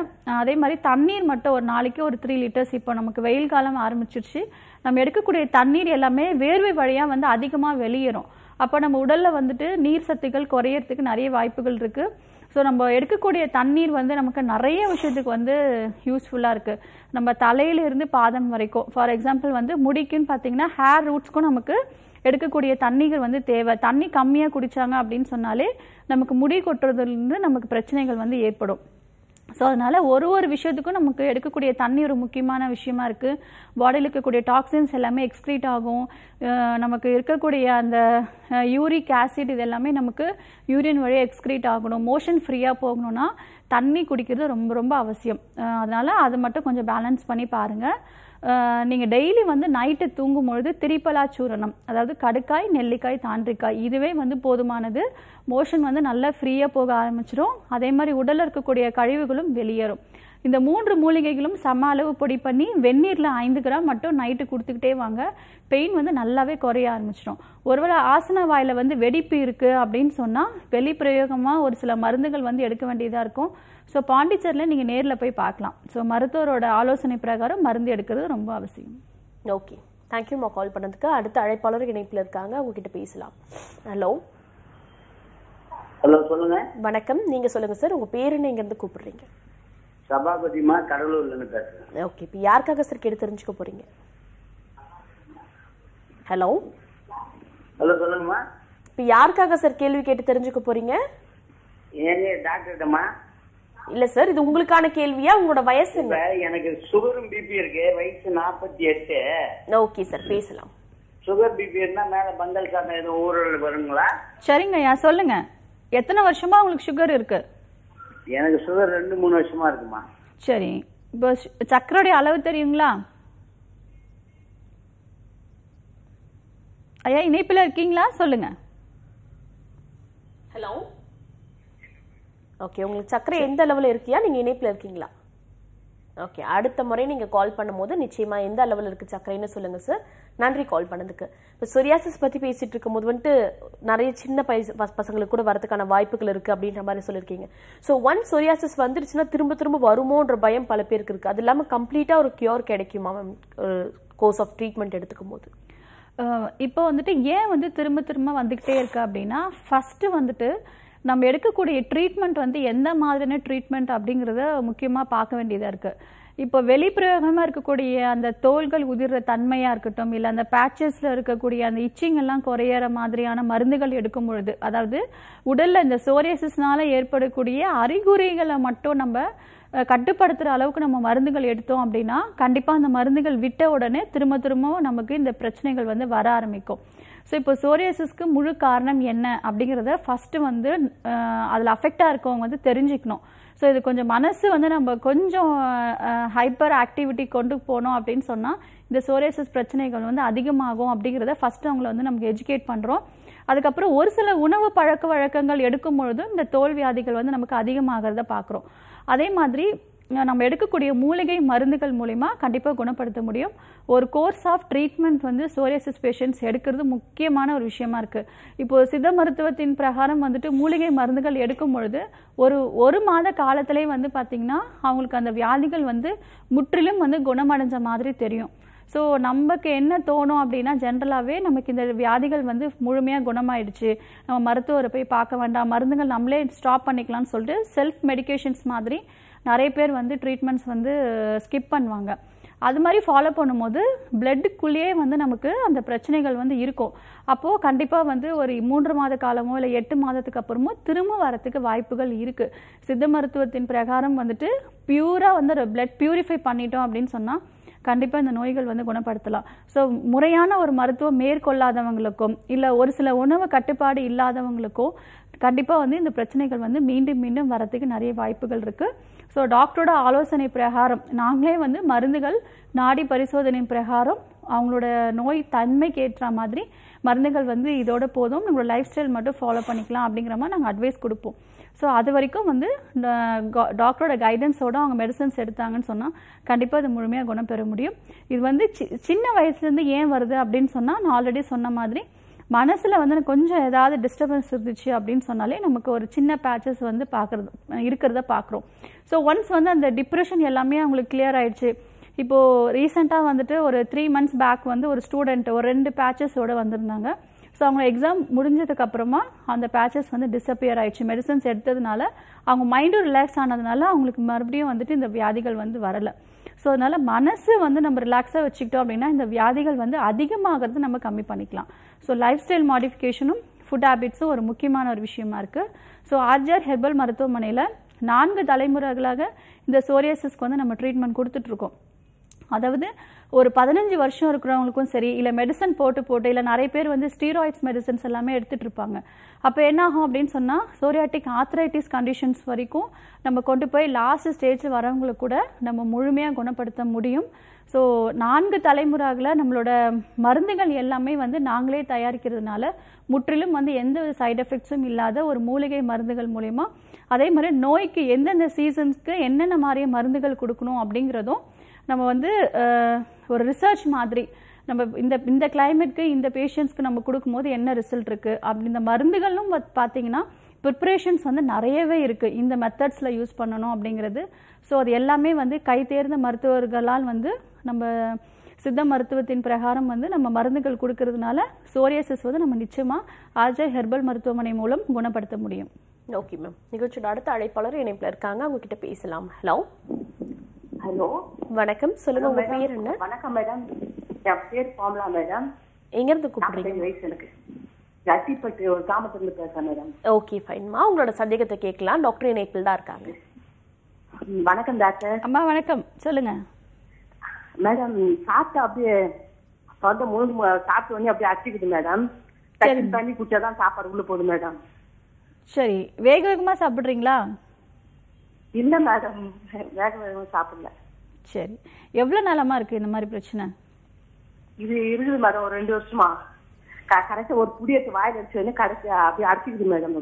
அதே மாதிரி தண்ணீர் மட்டும் ஒரு நாளைக்கு ஒரு த்ரீ லிட்டர்ஸ் இப்போ நமக்கு வெயில் காலம் ஆரம்பிச்சிருச்சு. நம்ம எடுக்கக்கூடிய தண்ணீர் எல்லாமே வேர்வை வழியாக வந்து அதிகமாக வெளியேறும். அப்போ நம்ம உடலில் வந்துட்டு நீர் சத்துக்கள் குறையறதுக்கு நிறைய வாய்ப்புகள் இருக்குது ஸோ நம்ம எடுக்கக்கூடிய தண்ணீர் வந்து நமக்கு நிறைய விஷயத்துக்கு வந்து யூஸ்ஃபுல்லாக இருக்குது நம்ம தலையிலிருந்து பாதம் வரைக்கும் ஃபார் எக்ஸாம்பிள் வந்து முடிக்குன்னு பார்த்தீங்கன்னா ஹேர் ரூட்ஸ்க்கும் நமக்கு எடுக்கக்கூடிய தண்ணிகள் வந்து தேவை. தண்ணி கம்மியாக குடித்தாங்க அப்படின்னு சொன்னாலே நமக்கு முடி கொட்டுறதுலேருந்து நமக்கு பிரச்சனைகள் வந்து ஏற்படும். ஸோ அதனால் ஒரு ஒரு விஷயத்துக்கும் நமக்கு எடுக்கக்கூடிய தண்ணி ஒரு முக்கியமான விஷயமா இருக்குது பாடியில் இருக்கக்கூடிய டாக்ஸின்ஸ் எல்லாமே எக்ஸ்க்ரீட் ஆகும். நமக்கு இருக்கக்கூடிய அந்த யூரிக் ஆசிட் இது எல்லாமே நமக்கு யூரின் வழியாக எக்ஸ்க்ரீட் ஆகணும். மோஷன் ஃப்ரீயாக போகணும்னா தண்ணி குடிக்கிறது ரொம்ப ரொம்ப அவசியம். அதனால் அதை மட்டும் கொஞ்சம் பேலன்ஸ் பண்ணி பாருங்கள் நீங்கள் டெய்லி வந்து நைட்டு தூங்கும் பொழுது திரிபலா சூரணம் அதாவது கடுக்காய் நெல்லிக்காய் தாண்டிக்காய் இதுவே வந்து போதுமானது. மோஷன் வந்து நல்லா ஃப்ரீயாக போக ஆரம்பிச்சிடும் அதே மாதிரி உடலில் இருக்கக்கூடிய கழிவுகளும் வெளியேறும். இந்த மூன்று மூலிகைகளும் சம அளவு பொடி பண்ணி வெந்நீரில் ஐந்து கிராம் மட்டும் நைட்டு கொடுத்துக்கிட்டே வாங்க. பெயின் வந்து நல்லாவே குறைய ஆரம்பிச்சிடும் ஒருவேளை ஆசன வாயில வந்து வெடிப்பு இருக்குது அப்படின்னு சொன்னால் வெளிப்பிரயோகமாக ஒரு சில மருந்துகள் வந்து எடுக்க வேண்டியதாக இருக்கும். ஸோ பாண்டிச்சேரியில் நீங்கள் நேரில் போய் பார்க்கலாம். ஸோ மருத்துவரோட ஆலோசனை பிரகாரம் மருந்து எடுக்கிறது ரொம்ப அவசியம். ஓகே தேங்க்யூம்மா கால் பண்ணதுக்கு. அடுத்த அழைப்பாளர் இணைப்பில் இருக்காங்க. உங்ககிட்ட பேசலாம். ஹலோ ஹலோ சொல்லுங்க. வணக்கம். நீங்க சொல்லுங்க சார் உங்க பேர் என்ன? இருந்து கூப்பிடுறீங்க? சபாபதிமா கடலூர்ல இருந்து பேசுறேன். ஓகே இப்போ யாருக்காக சார் கேட்டு தெரிஞ்சுக்க போறீங்க? ஹலோ ஹலோ சொல்லுங்கம்மா. இப்போ யாருக்காக சார் கேள்வி கேட்டு தெரிஞ்சுக்க போறீங்க? ஏங்க டாக்டர்கிட்டம்மா இல்ல சார் இது உங்களுக்கான கேள்வியா? உங்களோட வயசு என்ன எனக்கு சுகரும் பிபி இருக்கு. வயசு நாற்பத்தி எட்டு. ஓகே சார் பேசலாம். சுகர் பிபி இருந்தா மேல பந்தல் சாதம் எதுவும் ஊழல் வருங்களா? சரிங்க ஐயா சொல்லுங்க. எத்தனை வருஷமா உங்களுக்கு சுகர் இருக்கு? எனக்கு சுகர் ரெண்டு மூணு வருஷமா இருக்குமா? சரி இப்போ சு- சர்க்கரையோடைய அளவு தெரியுங்களா? ஐயா இணைப்பில் இருக்கீங்களா? சொல்லுங்க. ஹலோ ஓகே உங்களுக்கு சர்க்கரை எந்த அளவில் இருக்கியா? நீங்கள் இணைப்பில் இருக்கீங்களா? ஓகே அடுத்த முறை நீங்கள் கால் பண்ணும்போது நிச்சயமாக எந்த அளவில் இருக்குது சர்க்கரைன்னு சொல்லுங்கள் சார் நன்றி கால் பண்ணதுக்கு. இப்போ சொரியாசிஸ் பற்றி பேசிகிட்டு இருக்கும்போது வந்துட்டு நிறைய சின்ன பைச பசங்களுக்கு கூட வரதுக்கான வாய்ப்புகள் இருக்குது அப்படின்ற மாதிரி சொல்லியிருக்கீங்க. ஸோ ஒன் சொரியாசிஸ் வந்துருச்சுன்னா திரும்ப திரும்ப வருமோன்ற பயம் பல பேருக்கு இருக்குது அது இல்லாமல் கம்ப்ளீட்டாக ஒரு கியூர் கிடைக்குமா மேம் கோர்ஸ் ஆஃப் ட்ரீட்மெண்ட் எடுத்துக்கும் போது இப்போ வந்துட்டு ஏன் வந்து திரும்ப திரும்ப வந்துக்கிட்டே இருக்கு அப்படின்னா ஃபஸ்ட்டு வந்துட்டு நம்ம எடுக்கக்கூடிய ட்ரீட்மெண்ட் வந்து எந்த மாதிரியான ட்ரீட்மெண்ட் அப்படிங்கிறத முக்கியமாக பார்க்க வேண்டியதாக இருக்குது இப்போ வெளிப்பிரயோகமாக இருக்கக்கூடிய அந்த தோள்கள் உதிர்ற தன்மையாக இருக்கட்டும் இல்லை அந்த பேச்சஸில் இருக்கக்கூடிய அந்த இச்சிங் எல்லாம் குறையிற மாதிரியான மருந்துகள் எடுக்கும் பொழுது அதாவது உடலில் இந்த சோரியாசிஸ்னால ஏற்படக்கூடிய அறிகுறிகளை மட்டும் நம்ம கட்டுப்படுத்துகிற அளவுக்கு நம்ம மருந்துகள் எடுத்தோம் அப்படின்னா கண்டிப்பாக அந்த மருந்துகள் விட்ட உடனே திரும்ப திரும்பவும் நமக்கு இந்த பிரச்சனைகள் வந்து வர ஆரம்பிக்கும். ஸோ இப்போ சோரியாசிஸ்க்கு முழு காரணம் என்ன அப்படிங்கிறத ஃபஸ்ட்டு வந்து அதில் அஃபெக்டாக இருக்கவங்க வந்து தெரிஞ்சுக்கணும். ஸோ இது கொஞ்சம் மனசு வந்து நம்ம கொஞ்சம் ஹைப்பர் ஆக்டிவிட்டி கொண்டு போனோம் அப்படின்னு சொன்னால் இந்த சோரியாசிஸ் பிரச்சனைகள் வந்து அதிகமாகும் அப்படிங்கிறத ஃபஸ்ட்டு அவங்கள வந்து நமக்கு எஜுகேட் பண்ணுறோம் அதுக்கப்புறம் ஒரு சில உணவு பழக்க வழக்கங்கள் எடுக்கும் பொழுதும் இந்த தோல் வியாதிகள் வந்து நமக்கு அதிகமாகிறத பார்க்குறோம் அதே மாதிரி நம்ம எடுக்கக்கூடிய மூலிகை மருந்துகள் மூலிமா கண்டிப்பாக குணப்படுத்த முடியும். ஒரு கோர்ஸ் ஆஃப் ட்ரீட்மெண்ட் வந்து சோரியாசிஸ் பேஷண்ட்ஸ் எடுக்கிறது முக்கியமான ஒரு விஷயமா இருக்குது இப்போ சித்த மருத்துவத்தின் பிரகாரம் வந்துட்டு மூலிகை மருந்துகள் எடுக்கும் பொழுது ஒரு ஒரு மாத காலத்திலே வந்து பார்த்திங்கன்னா அவங்களுக்கு அந்த வியாதிகள் வந்து முற்றிலும் வந்து குணமடைஞ்ச மாதிரி தெரியும். ஸோ நமக்கு என்ன தோணும் அப்படின்னா ஜென்ரலாகவே நமக்கு இந்த வியாதிகள் வந்து முழுமையாக குணமாயிடுச்சு. நம்ம மருத்துவரை போய் பார்க்க வேண்டாம். மருந்துகள் நம்மளே ஸ்டாப் பண்ணிக்கலாம்னு சொல்லிட்டு செல்ஃப் மெடிகேஷன்ஸ் மாதிரி நிறைய பேர் வந்து ட்ரீட்மெண்ட்ஸ் வந்து ஸ்கிப் பண்ணுவாங்க. அது மாதிரி ஃபாலோ பண்ணும்போது பிளட்டுக்குள்ளேயே வந்து நமக்கு அந்த பிரச்சனைகள் வந்து இருக்கும். அப்போது கண்டிப்பாக வந்து ஒரு மூன்று மாத காலமோ இல்லை எட்டு மாதத்துக்கு அப்புறமோ திரும்ப வரத்துக்கு வாய்ப்புகள் இருக்குது சித்த மருத்துவத்தின் பிரகாரம் வந்துட்டு பியூராக வந்து பிளட் பியூரிஃபை பண்ணிட்டோம் அப்படின்னு சொன்னால் கண்டிப்பாக இந்த நோய்கள் வந்து குணப்படுத்தலாம். ஸோ முறையான ஒரு மருத்துவம் மேற்கொள்ளாதவங்களுக்கும் இல்லை ஒரு சில உணவு கட்டுப்பாடு இல்லாதவங்களுக்கும் கண்டிப்பாக வந்து இந்த பிரச்சனைகள் வந்து மீண்டும் மீண்டும் வரத்துக்கு நிறைய வாய்ப்புகள் இருக்குது ஸோ டாக்டரோட ஆலோசனை பிரகாரம் நாங்களே வந்து மருந்துகள் நாடி பரிசோதனை பிரகாரம் அவங்களோட நோய் தன்மைக்கு ஏற்ற மாதிரி மருந்துகள் வந்து இதோட போதும் நம்மளோட லைஃப் ஸ்டைல் மட்டும் ஃபாலோ பண்ணிக்கலாம் அப்படிங்கிற மாதிரி நாங்கள் அட்வைஸ் கொடுப்போம். ஸோ அது வரைக்கும் வந்து டாக்டரோட கைடன்ஸோட அவங்க மெடிசன்ஸ் எடுத்தாங்கன்னு சொன்னால் கண்டிப்பாக அது முழுமையாக குணம் பெற முடியும். இது வந்து சி- சின்ன வயசுலேருந்து ஏன் வருது அப்படின்னு சொன்னால் நான் ஆல்ரெடி சொன்ன மாதிரி மனசில் வந்து கொஞ்சம் ஏதாவது டிஸ்டர்பன்ஸ் இருந்துச்சு அப்படின்னு சொன்னாலே நமக்கு ஒரு சின்ன பேச்சஸ் வந்து பார்க்குறது இருக்கிறத பார்க்குறோம் ஸோ ஒன்ஸ் வந்து அந்த டிப்ரெஷன் எல்லாமே அவங்களுக்கு கிளியர் ஆயிடுச்சு. இப்போது ரீசெண்டாக வந்துட்டு ஒரு த்ரீ மந்த்ஸ் பேக் வந்து ஒரு ஸ்டூடெண்ட் ஒரு ரெண்டு பேச்சஸோடு வந்திருந்தாங்க. ஸோ அவங்க எக்ஸாம் முடிஞ்சதுக்கு அப்புறமா அந்த பேச்சஸ் வந்து டிஸப்பியர் ஆயிடுச்சு. மெடிசன்ஸ் எடுத்ததுனால அவங்க மைண்டும் ரிலாக்ஸ் ஆனதுனால அவங்களுக்கு மறுபடியும் வந்துட்டு இந்த வியாதிகள் வந்து வரலை. ஸோ அதனால் மனசு வந்து நம்ம ரிலாக்ஸாக வச்சுக்கிட்டோம் அப்படின்னா இந்த வியாதிகள் வந்து அதிகமாகிறது நம்ம கம்மி பண்ணிக்கலாம். ஸோ லைஃப் ஸ்டைல் மாடிஃபிகேஷனும் ஃபுட் ஹேபிட்ஸும் ஒரு முக்கியமான ஒரு விஷயமா இருக்கு. ஸோ ஆர்ஜிஆர் ஹெர்பல் மருத்துவமனையில் நான்கு தலைமுறைகளாக இந்த சோரியாசிஸ்க்கு வந்து நம்ம ட்ரீட்மெண்ட் கொடுத்துட்ருக்கோம் அதாவது ஒரு பதினஞ்சு வருஷம் இருக்கிறவங்களுக்கும் சரி இல்லை மெடிசன் போட்டு போட்டு இல்லை நிறைய பேர் வந்து ஸ்டீராய்ட்ஸ் மெடிசன்ஸ் எல்லாமே எடுத்துகிட்டு இருப்பாங்க. அப்போ என்ன ஆகும் அப்படின்னு சொன்னால் சோரியாட்டிக் ஆத்ரைட்டிஸ் கண்டிஷன்ஸ் வரைக்கும் நம்ம கொண்டு போய் லாஸ்ட் ஸ்டேஜ் வரவங்களை கூட நம்ம முழுமையாக குணப்படுத்த முடியும். ஸோ நான்கு தலைமுறைகளை நம்மளோட மருந்துகள் எல்லாமே வந்து நாங்களே தயாரிக்கிறதுனால முற்றிலும் வந்து எந்த சைடு எஃபெக்ட்ஸும் இல்லாத ஒரு மூலிகை மருந்துகள் மூலயமா அதே மாதிரி நோய்க்கு எந்தெந்த சீசன்ஸ்க்கு என்னென்ன மாதிரி மருந்துகள் கொடுக்கணும் அப்படிங்கிறதும் நம்ம வந்து ஒரு ரிசர்ச் மாதிரி நம்ம இந்த இந்த கிளைமேட்க்கு இந்த பேஷண்ட்ஸ்க்கு நம்ம கொடுக்கும்போது என்ன ரிசல்ட் இருக்கு? அப்படி இந்த மருந்துகளும் பார்த்தீங்கன்னா ப்ரிப்ரேஷன்ஸ் வந்து நிறையவே இருக்கு. இந்த மெத்தட்ஸில் யூஸ் பண்ணணும் அப்படிங்கிறது. ஸோ அது எல்லாமே வந்து கை தேர்ந்த மருத்துவர்களால் வந்து நம்ம சித்த மருத்துவத்தின் பிரகாரம் வந்து நம்ம மருந்துகள் கொடுக்கறதுனால சோரியசஸ் வந்து நம்ம நிச்சயமாக ஆஜய் ஹெர்பல் மருத்துவமனை மூலம் குணப்படுத்த முடியும். ஓகே மேம் நிகழ்ச்சியோட அடுத்த அழைப்பாளர் இணைப்பில் இருக்காங்க. அவங்க கிட்ட பேசலாம். Hello hello. வணக்கம். சொல்லுங்க உங்க பேர் என்ன? வணக்கம் மேடம். என் பேர் பாம்லா மேடம். எங்க இருந்து கூப்பிடுறீங்க? வயசு எனக்கு ஜட்டிப்பட்டு ஒரு கிராமத்துல பேசுறேன் மேடம். ஓகே ஃபைன்மா உங்களோட சந்தேகத்தை கேட்கலாம். டாக்டர் இணைப்பில் தான் இருக்காங்க. வணக்கம் டாக்டர். அம்மா வணக்கம். சொல்லுங்க. மேடம் சாப்பிட்டு அப்படியே வந்து முழு சாப்பிட்ட உடனே அப்படியே அடிச்சுக்குது மேடம். தண்ணி தண்ணி குடிச்சாதான் சாப்பாடு உள்ள போகுது மேடம். சரி. வேக வேகமா சாப்பிட்றீங்களா? இல்ல மேடம் வேக வேகமா சாப்பிடல. சரி. எவ்வளோ நாளமா இருக்கு இந்த மாதிரி பிரச்சனை? இது இருக்குது மேடம் ஒரு ரெண்டு வருஷமா. கடைசி ஒரு புடி எடுத்து வாயில் உடனே கடைசி அப்படியே அடிச்சுக்குது மேடம்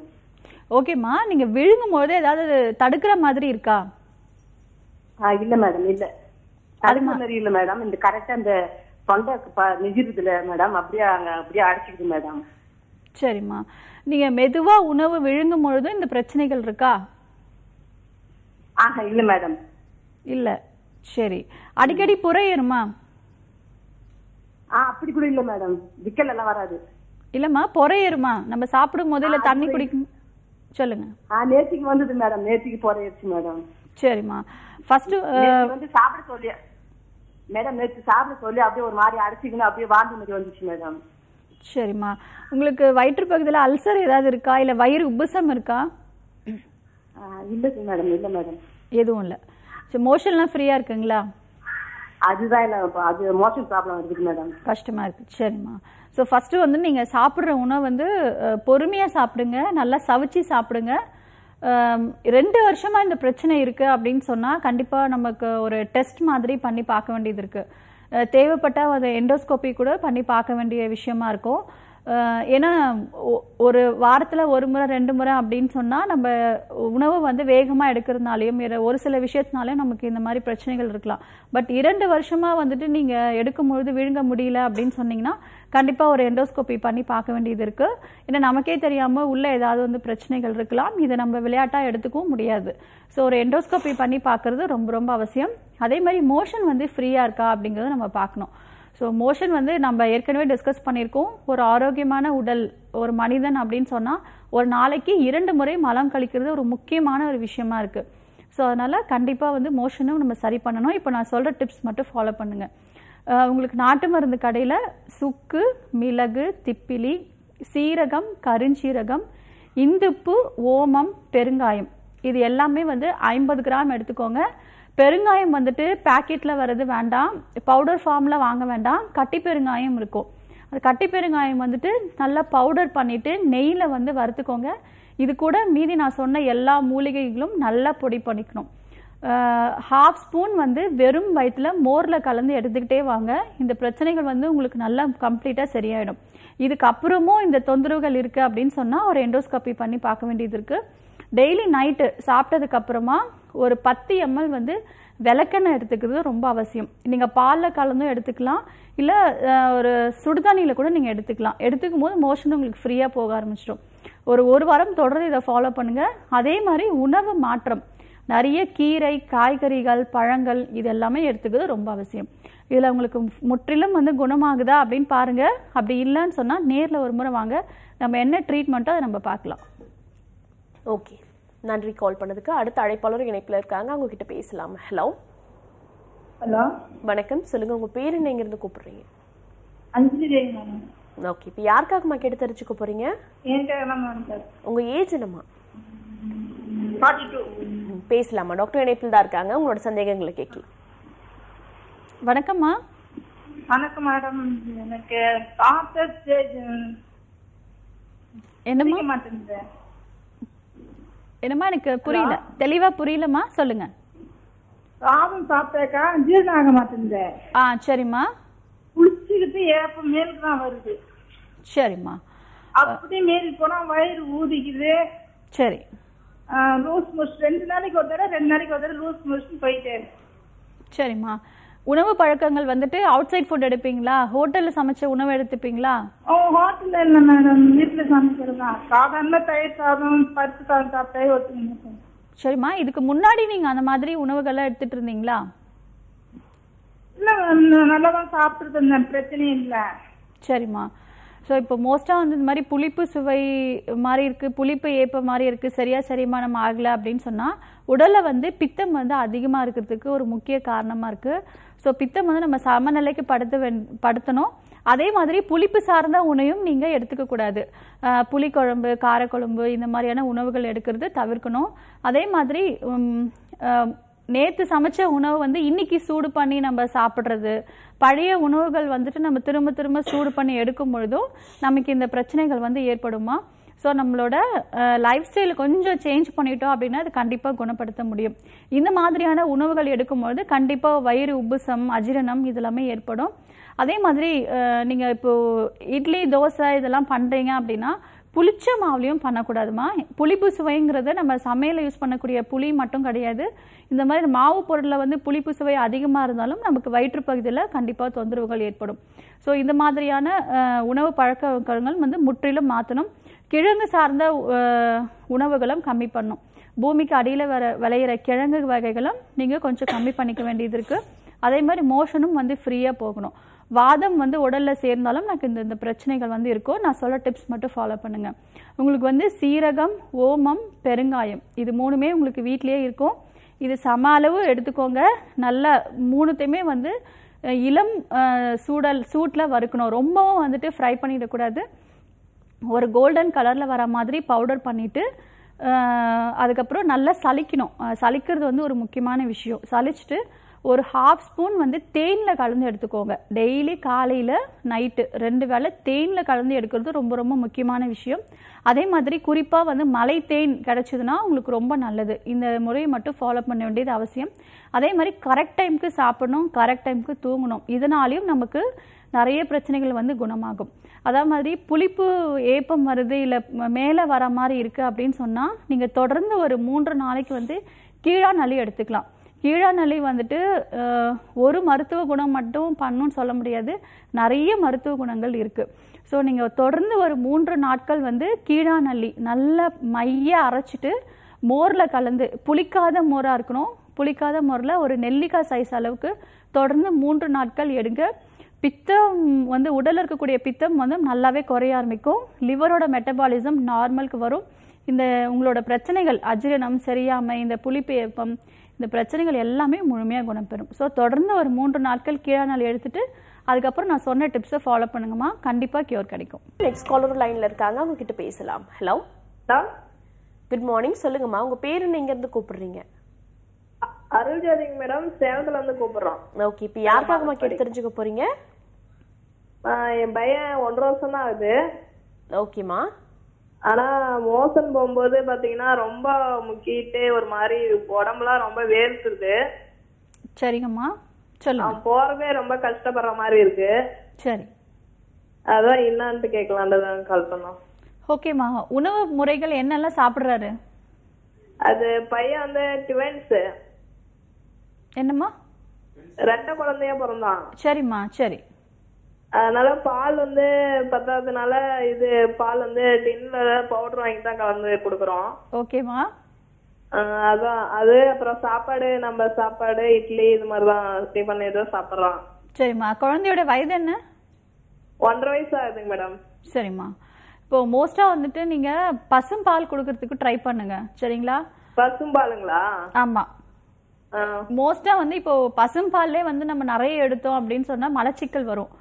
ஓகேம்மா. நீங்க விழுங்கும் போது ஏதாவது தடுக்கிற மாதிரி இருக்கா? இல்ல மேடம் இல்ல. அதுக்கு மாதிரி இல்ல மேடம் இந்த கரெக்டா இந்த தொண்டை நெகிருதுல மேடம் அப்படியே அங்க அப்படியே அடிச்சுக்குது மேடம் சரிம்மா. நீங்க மெதுவா உணவு விழுங்கும் பொழுது இந்த பிரச்சனைகள் இருக்கா? ஆஹா இல்ல மேடம் இல்ல. சரி. அடிக்கடி புறையேறுமா ஆ அப்படி கூட இல்ல மேடம் விக்கல் எல்லாம் வராது. இல்லம்மா புறையேறுமா நம்ம சாப்பிடும் போது இல்ல தண்ணி குடிக்கும். சொல்லுங்க. ஆ நேத்திக்கு வந்தது மேடம் நேத்திக்கு போறேச்சு மேடம் சரிம்மா. ஃபர்ஸ்ட் வந்து சாப்பிட சொல்லி மேடம் நேத்து சாப்பிட சொல்லி அப்படியே ஒரு மாதிரி அடிச்சுக்கணும் அப்படியே வாந்தி மாதிரி வந்துச்சு மேடம் சரிம்மா. உங்களுக்கு வயிற்று பகுதியில் அல்சர் ஏதாவது இருக்கா? இல்ல வயிறு உப்புசம் இருக்கா? இல்ல மேடம் இல்ல மேடம் எதுவும் இல்லை. சரி மோஷன்லாம் ஃப்ரீயா இருக்குங்களா? அதுதான் இல்ல அது மோஷன் ப்ராப்ளம் இருக்குது மேடம் கஷ்டமா இருக்கு. சரிம்மா. ஸோ ஃபர்ஸ்ட் வந்து நீங்க சாப்பிட்ற உணவு வந்து பொறுமையா சாப்பிடுங்க நல்லா சவிச்சு சாப்பிடுங்க. ரெண்டு வருஷமா இந்த பிரச்சனை இருக்கு அப்படின்னு சொன்னா கண்டிப்பா நமக்கு ஒரு டெஸ்ட் மாதிரி பண்ணி பார்க்க வேண்டியது இருக்கு. தேவைப்பட்டா அதை எண்டோஸ்கோபி கூட பண்ணி பார்க்க வேண்டிய விஷயமா இருக்கும். ஏன்னா ஒ- ஒரு வாரத்தில் ஒரு முறை ரெண்டு முறை அப்படின்னு சொன்னால் நம்ம உணவு வந்து வேகமாக எடுக்கிறதுனாலையும் ஒரு சில விஷயத்தினாலையும் நமக்கு இந்த மாதிரி பிரச்சனைகள் இருக்கலாம். பட் இரண்டு வருஷமாக வந்துட்டு நீங்கள் எடுக்கும் பொழுது விழுங்க முடியல அப்படின்னு சொன்னீங்கன்னா கண்டிப்பாக ஒரு எண்டோஸ்கோபி பண்ணி பார்க்க வேண்டியது இருக்குது ஏன்னா நமக்கே தெரியாமல் உள்ள ஏதாவது வந்து பிரச்சனைகள் இருக்கலாம். இதை நம்ம விளையாட்டாக எடுத்துக்கவும் முடியாது. ஸோ ஒரு எண்டோஸ்கோபி பண்ணி பார்க்கறது ரொம்ப ரொம்ப அவசியம். அதே மாதிரி மோஷன் வந்து ஃப்ரீயாக இருக்கா அப்படிங்கிறத நம்ம பார்க்கணும். ஸோ மோஷன் வந்து நம்ம ஏற்கனவே டிஸ்கஸ் பண்ணியிருக்கோம். ஒரு ஆரோக்கியமான உடல் ஒரு மனிதன் அப்படின்னு சொன்னால் ஒரு நாளைக்கு இரண்டு முறை மலம் கழிக்கிறது ஒரு முக்கியமான ஒரு விஷயமா இருக்குது ஸோ அதனால் கண்டிப்பாக வந்து மோஷனும் நம்ம சரி பண்ணணும். இப்போ நான் சொல்கிற டிப்ஸ் மட்டும் ஃபாலோ பண்ணுங்கள் உங்களுக்கு நாட்டு மருந்து கடையில் சுக்கு மிளகு திப்பிலி சீரகம் கருஞ்சீரகம் இந்துப்பு ஓமம் பெருங்காயம். இது எல்லாமே வந்து ஐம்பது கிராம் எடுத்துக்கோங்க. பெருங்காயம் வந்துட்டு பேக்கெட்டில் வர்றது வேண்டாம். பவுடர் ஃபார்மில் வாங்க வேண்டாம். கட்டி பெருங்காயம் இருக்கும். அந்த கட்டி பெருங்காயம் வந்துட்டு நல்லா பவுடர் பண்ணிவிட்டு நெய்யில் வந்து வறுத்துக்கோங்க. இது கூட மீதி நான் சொன்ன எல்லா மூலிகைகளும் நல்லா பொடி பண்ணிக்கணும். ஹாஃப் ஸ்பூன் வந்து வெறும் வயிற்றில் மோரில் கலந்து எடுத்துக்கிட்டே வாங்க. இந்த பிரச்சனைகள் வந்து உங்களுக்கு நல்லா கம்ப்ளீட்டாக சரியாயிடும். இதுக்கப்புறமும் இந்த தொந்தரவுகள் இருக்குது அப்படின்னு சொன்னால் ஒரு எண்டோஸ்கோபி பண்ணி பார்க்க வேண்டியது இருக்குது டெய்லி நைட்டு சாப்பிட்டதுக்கப்புறமா ஒரு பத்து எம்எல் வந்து விளக்கெண்ணெய் எடுத்துக்கிறது ரொம்ப அவசியம். நீங்கள் பாலில் கலந்தும் எடுத்துக்கலாம். இல்லை ஒரு சுடுதண்ணியில் கூட நீங்கள் எடுத்துக்கலாம். எடுத்துக்கும் போது மோஷன் உங்களுக்கு ஃப்ரீயாக போக ஆரம்பிச்சிடும். ஒரு ஒரு வாரம் தொடர்ந்து இதை ஃபாலோ பண்ணுங்கள் அதே மாதிரி உணவு மாற்றம். நிறைய கீரை காய்கறிகள் பழங்கள் இது எல்லாமே எடுத்துக்கிறது ரொம்ப அவசியம். இதில் உங்களுக்கு முற்றிலும் வந்து குணமாகுதா அப்படின்னு பாருங்கள் அப்படி இல்லைன்னு சொன்னால் நேரில் ஒரு முறை வாங்க. நம்ம என்ன ட்ரீட்மெண்ட்டோ அதை நம்ம பார்க்கலாம். ஓகே நன்றி கால் பண்ணதுக்கு. அடுத்த அழைப்பாளர் இணைப்புல இருக்காங்க. அவங்க கிட்ட பேசலாம். ஹலோ ஹலோ வணக்கம். சொல்லுங்க உங்க பேர் என்ன? இருந்து கூப்பிடுறீங்க? அஞ்சலி ஓகே இப்போ யாருக்காகமா கேட்டு தெரிஞ்சுக்க போறீங்க? உங்க ஏஜ் என்னம்மா? பேசலாமா டாக்டர் இணைப்பில் தான் இருக்காங்க. உங்களோட சந்தேகங்களை கேட்கலாம். வணக்கம்மா. வணக்கம் மேடம். எனக்கு ஸ்டேஜ் என்னம்மா என்னம்மா எனக்கு புரியல. தெளிவா புரியலம்மா? சொல்லுங்க. சாதம் சாப்பிட்டாக்கா ஜீரணம் ஆக மாட்டேங்குது. ஆ சரிம்மா. குளிச்சுக்கிட்டு ஏப்பம் மேலுக்கு தான் வருது. சரிம்மா. அப்படி மீறி போனா வயிறு ஊதிக்குது. சரி. லூஸ் மோஷன் ரெண்டு நாளைக்கு ஒரு தடவை ரெண்டு நாளைக்கு ஒரு தடவை லூஸ் மோஷன் போயிட்டே சரிம்மா. உணவு பழக்கங்கள் வந்துட்டு அவுட் சைட் ஃபுட் எடுப்பீங்களா ஹோட்டல்ல சமைச்ச உணவு எடுத்துப்பீங்களா? ஓ ஹோட்டல்ல இல்ல மேடம் வீட்டுல சமைக்கிறது? சாதாரண தயிர் சாதம் பருப்பு சாதம் சாப்பிட்டே ஒத்துங்க சரிம்மா இதுக்கு முன்னாடி நீங்க அந்த மாதிரி உணவுகள்லாம் எடுத்துட்டு இருந்தீங்களா? இல்ல நல்லா தான் சாப்பிட்டுட்டு இருந்தேன். பிரச்சனையும் இல்ல. சரிம்மா. ஸோ இப்போ மோஸ்ட்டாக வந்து இந்த மாதிரி புளிப்பு சுவை மாதிரி இருக்குது புளிப்பு ஏப்ப மாதிரி இருக்குது சரியாக செரிமானம் ஆகலை அப்படின்னு சொன்னால் உடலில் வந்து பித்தம் வந்து அதிகமாக இருக்கிறதுக்கு ஒரு முக்கிய காரணமாக இருக்குது ஸோ பித்தம் வந்து நம்ம சமநிலைக்கு படுத்த வேண் படுத்தணும். அதே மாதிரி புளிப்பு சார்ந்த உணவும் நீங்கள் எடுத்துக்கக்கூடாது புளிக்குழம்பு காரக்குழம்பு இந்த மாதிரியான உணவுகள் எடுக்கிறது தவிர்க்கணும். அதே மாதிரி நேற்று சமைச்ச உணவு வந்து இன்னைக்கு சூடு பண்ணி நம்ம சாப்பிட்றது. பழைய உணவுகள் வந்துட்டு நம்ம திரும்ப திரும்ப சூடு பண்ணி எடுக்கும் பொழுதும் நமக்கு இந்த பிரச்சனைகள் வந்து ஏற்படுமா? ஸோ நம்மளோட லைஃப் ஸ்டைல் கொஞ்சம் சேஞ்ச் பண்ணிட்டோம் அப்படின்னா அது கண்டிப்பாக குணப்படுத்த முடியும். இந்த மாதிரியான உணவுகள் எடுக்கும்பொழுது கண்டிப்பாக வயிறு உப்புசம் அஜீரணம் இதெல்லாமே ஏற்படும். அதே மாதிரி நீங்கள் இப்போது இப்போ இட்லி தோசை இதெல்லாம் பண்ணுறீங்க அப்படின்னா புளிச்ச மாவுலையும் பண்ணக்கூடாதுமா. புளிப்பு சுவைங்கிறது நம்ம சமையலில் யூஸ் பண்ணக்கூடிய புளி மட்டும் கிடையாது. இந்த மாதிரி மாவு பொருளில் வந்து புளிப்பு சுவை அதிகமாக இருந்தாலும் நமக்கு வயிற்றுப்பகுதியில் கண்டிப்பாக தொந்தரவுகள் ஏற்படும். ஸோ இந்த மாதிரியான உணவு பழக்க வழக்கங்கள் வந்து முற்றிலும் மாற்றணும் கிழங்கு சார்ந்த உணவுகளும் கம்மி பண்ணும். பூமிக்கு அடியில் வர விளையிற கிழங்கு வகைகளும் நீங்கள் கொஞ்சம் கம்மி பண்ணிக்க வேண்டியது இருக்குது அதே மாதிரி மோஷனும் வந்து ஃப்ரீயாக போகணும். வாதம் வந்து உடலில் சேர்ந்தாலும் எனக்கு இந்த இந்த பிரச்சனைகள் வந்து இருக்கும் நான் சொல்ல டிப்ஸ் மட்டும் ஃபாலோ பண்ணுங்க. உங்களுக்கு வந்து சீரகம் ஓமம் பெருங்காயம் இது மூணுமே உங்களுக்கு வீட்லேயே இருக்கும். இது சம அளவு எடுத்துக்கோங்க. நல்லா மூணுத்தையுமே வந்து இளம் சூடல் சூட்டில் வறுக்கணும். ரொம்பவும் வந்துட்டு ஃப்ரை பண்ணிடக்கூடாது. ஒரு கோல்டன் கலரில் வர மாதிரி பவுடர் பண்ணிவிட்டு அதுக்கப்புறம் நல்லா சலிக்கணும் சலிக்கிறது வந்து ஒரு முக்கியமான விஷயம். சலிச்சுட்டு ஒரு ஹாஃப் ஸ்பூன் வந்து தேனில் கலந்து எடுத்துக்கோங்க. டெய்லி காலையில் நைட்டு ரெண்டு வேளை தேனில் கலந்து எடுக்கிறது ரொம்ப ரொம்ப முக்கியமான விஷயம். அதே மாதிரி குறிப்பாக வந்து மலை தேன் கிடச்சிதுன்னா உங்களுக்கு ரொம்ப நல்லது. இந்த முறையை மட்டும் ஃபாலோ பண்ண வேண்டியது அவசியம். அதே மாதிரி கரெக்ட் டைமுக்கு சாப்பிடணும் கரெக்ட் டைமுக்கு தூங்கணும். இதனாலையும் நமக்கு நிறைய பிரச்சனைகள் வந்து குணமாகும். அதே மாதிரி புளிப்பு ஏப்பம் வருது இல்லை மேலே வர மாதிரி இருக்குது அப்படின்னு சொன்னால் நீங்கள் தொடர்ந்து ஒரு மூன்று நாளைக்கு வந்து கீழா நலி எடுத்துக்கலாம். கீழா வந்துட்டு ஒரு மருத்துவ குணம் மட்டும் பண்ணுன்னு சொல்ல முடியாது. நிறைய மருத்துவ குணங்கள் இருக்குது ஸோ நீங்கள் தொடர்ந்து ஒரு மூன்று நாட்கள் வந்து கீழா நல்லி நல்லா மைய அரைச்சிட்டு மோரில் கலந்து புளிக்காத மோராக இருக்கணும். புளிக்காத மோரில் ஒரு நெல்லிக்காய் சைஸ் அளவுக்கு தொடர்ந்து மூன்று நாட்கள் எடுங்க. பித்தம் வந்து உடலில் இருக்கக்கூடிய பித்தம் வந்து நல்லாவே குறைய ஆரம்பிக்கும். லிவரோட மெட்டபாலிசம் நார்மலுக்கு வரும். இந்த உங்களோட பிரச்சனைகள் அஜீரணம் சரியாமை இந்த புளிப்பேப்பம் இந்த பிரச்சனைகள் எல்லாமே முழுமையாக குணப்பெறும் ஸோ தொடர்ந்து ஒரு மூன்று நாட்கள் கீழே நாள் எடுத்துட்டு அதுக்கப்புறம் நான் சொன்ன டிப்ஸை ஃபாலோ பண்ணுங்கம்மா. கண்டிப்பாக கியூர் கிடைக்கும். நெக்ஸ்ட் காலர் லைன்ல இருக்காங்க. அவங்க கிட்ட பேசலாம் ஹலோ குட் மார்னிங் சொல்லுங்கம்மா. உங்க பேரு நீங்க இருந்து கூப்பிடுறீங்க? அருள்ஜோதிங்க மேடம். சேலத்துல இருந்து கூப்பிடுறோம். ஓகே இப்போ யாருக்காகம்மா கேட்டு தெரிஞ்சுக்க போறீங்க? என் பையன் ஒன்றரை வருஷம் தான் ஆகுது ஓகேம்மா ஆனா மோசன் போகும்போது பாத்தீங்கன்னா ரொம்ப முக்கிட்டு ஒரு மாதிரி உடம்புலாம் ரொம்ப வேர்த்துருது சரிங்கம்மா. சொல்லுங்க. போறதே ரொம்ப கஷ்டப்படுற மாதிரி இருக்கு. சரி. அதான் என்னான்ட்டு கேட்கலான்ட்டு கால் பண்ணோம். ஓகேம்மா. உணவு முறைகள் என்னெல்லாம் சாப்பிட்றாரு? அது பையன் வந்து டுவென்ஸ் என்னம்மா? ரெட்ட குழந்தையா பிறந்தான். சரிம்மா சரி. அதனால பால் வந்து பத்தாததுனால இது பால் வந்து டின்ல பவுடர் வாங்கி தான் கலந்து கொடுக்குறோம். ஓகேம்மா ஆஹ் அதான். அது அப்புறம் சாப்பாடு நம்ம சாப்பாடு இட்லி இது மாதிரிதான் டிஃபன் ஏதோ சாப்பிடுறோம். சரிம்மா. குழந்தையோட வயது என்ன? ஒன்றரை வயசு ஆகுதுங்க மேடம் சரிம்மா. இப்போ மோஸ்ட்டாக வந்துட்டு நீங்கள் பசும் பால் கொடுக்கறதுக்கு ட்ரை பண்ணுங்க. சரிங்களா? பசும்பாலுங்களா ஆமாம் ஆஹ் மோஸ்ட்டாக வந்து இப்போ பசும்பால்லே வந்து நம்ம நிறைய எடுத்தோம் அப்படின்னு சொன்னால் மலச்சிக்கல் வரும்.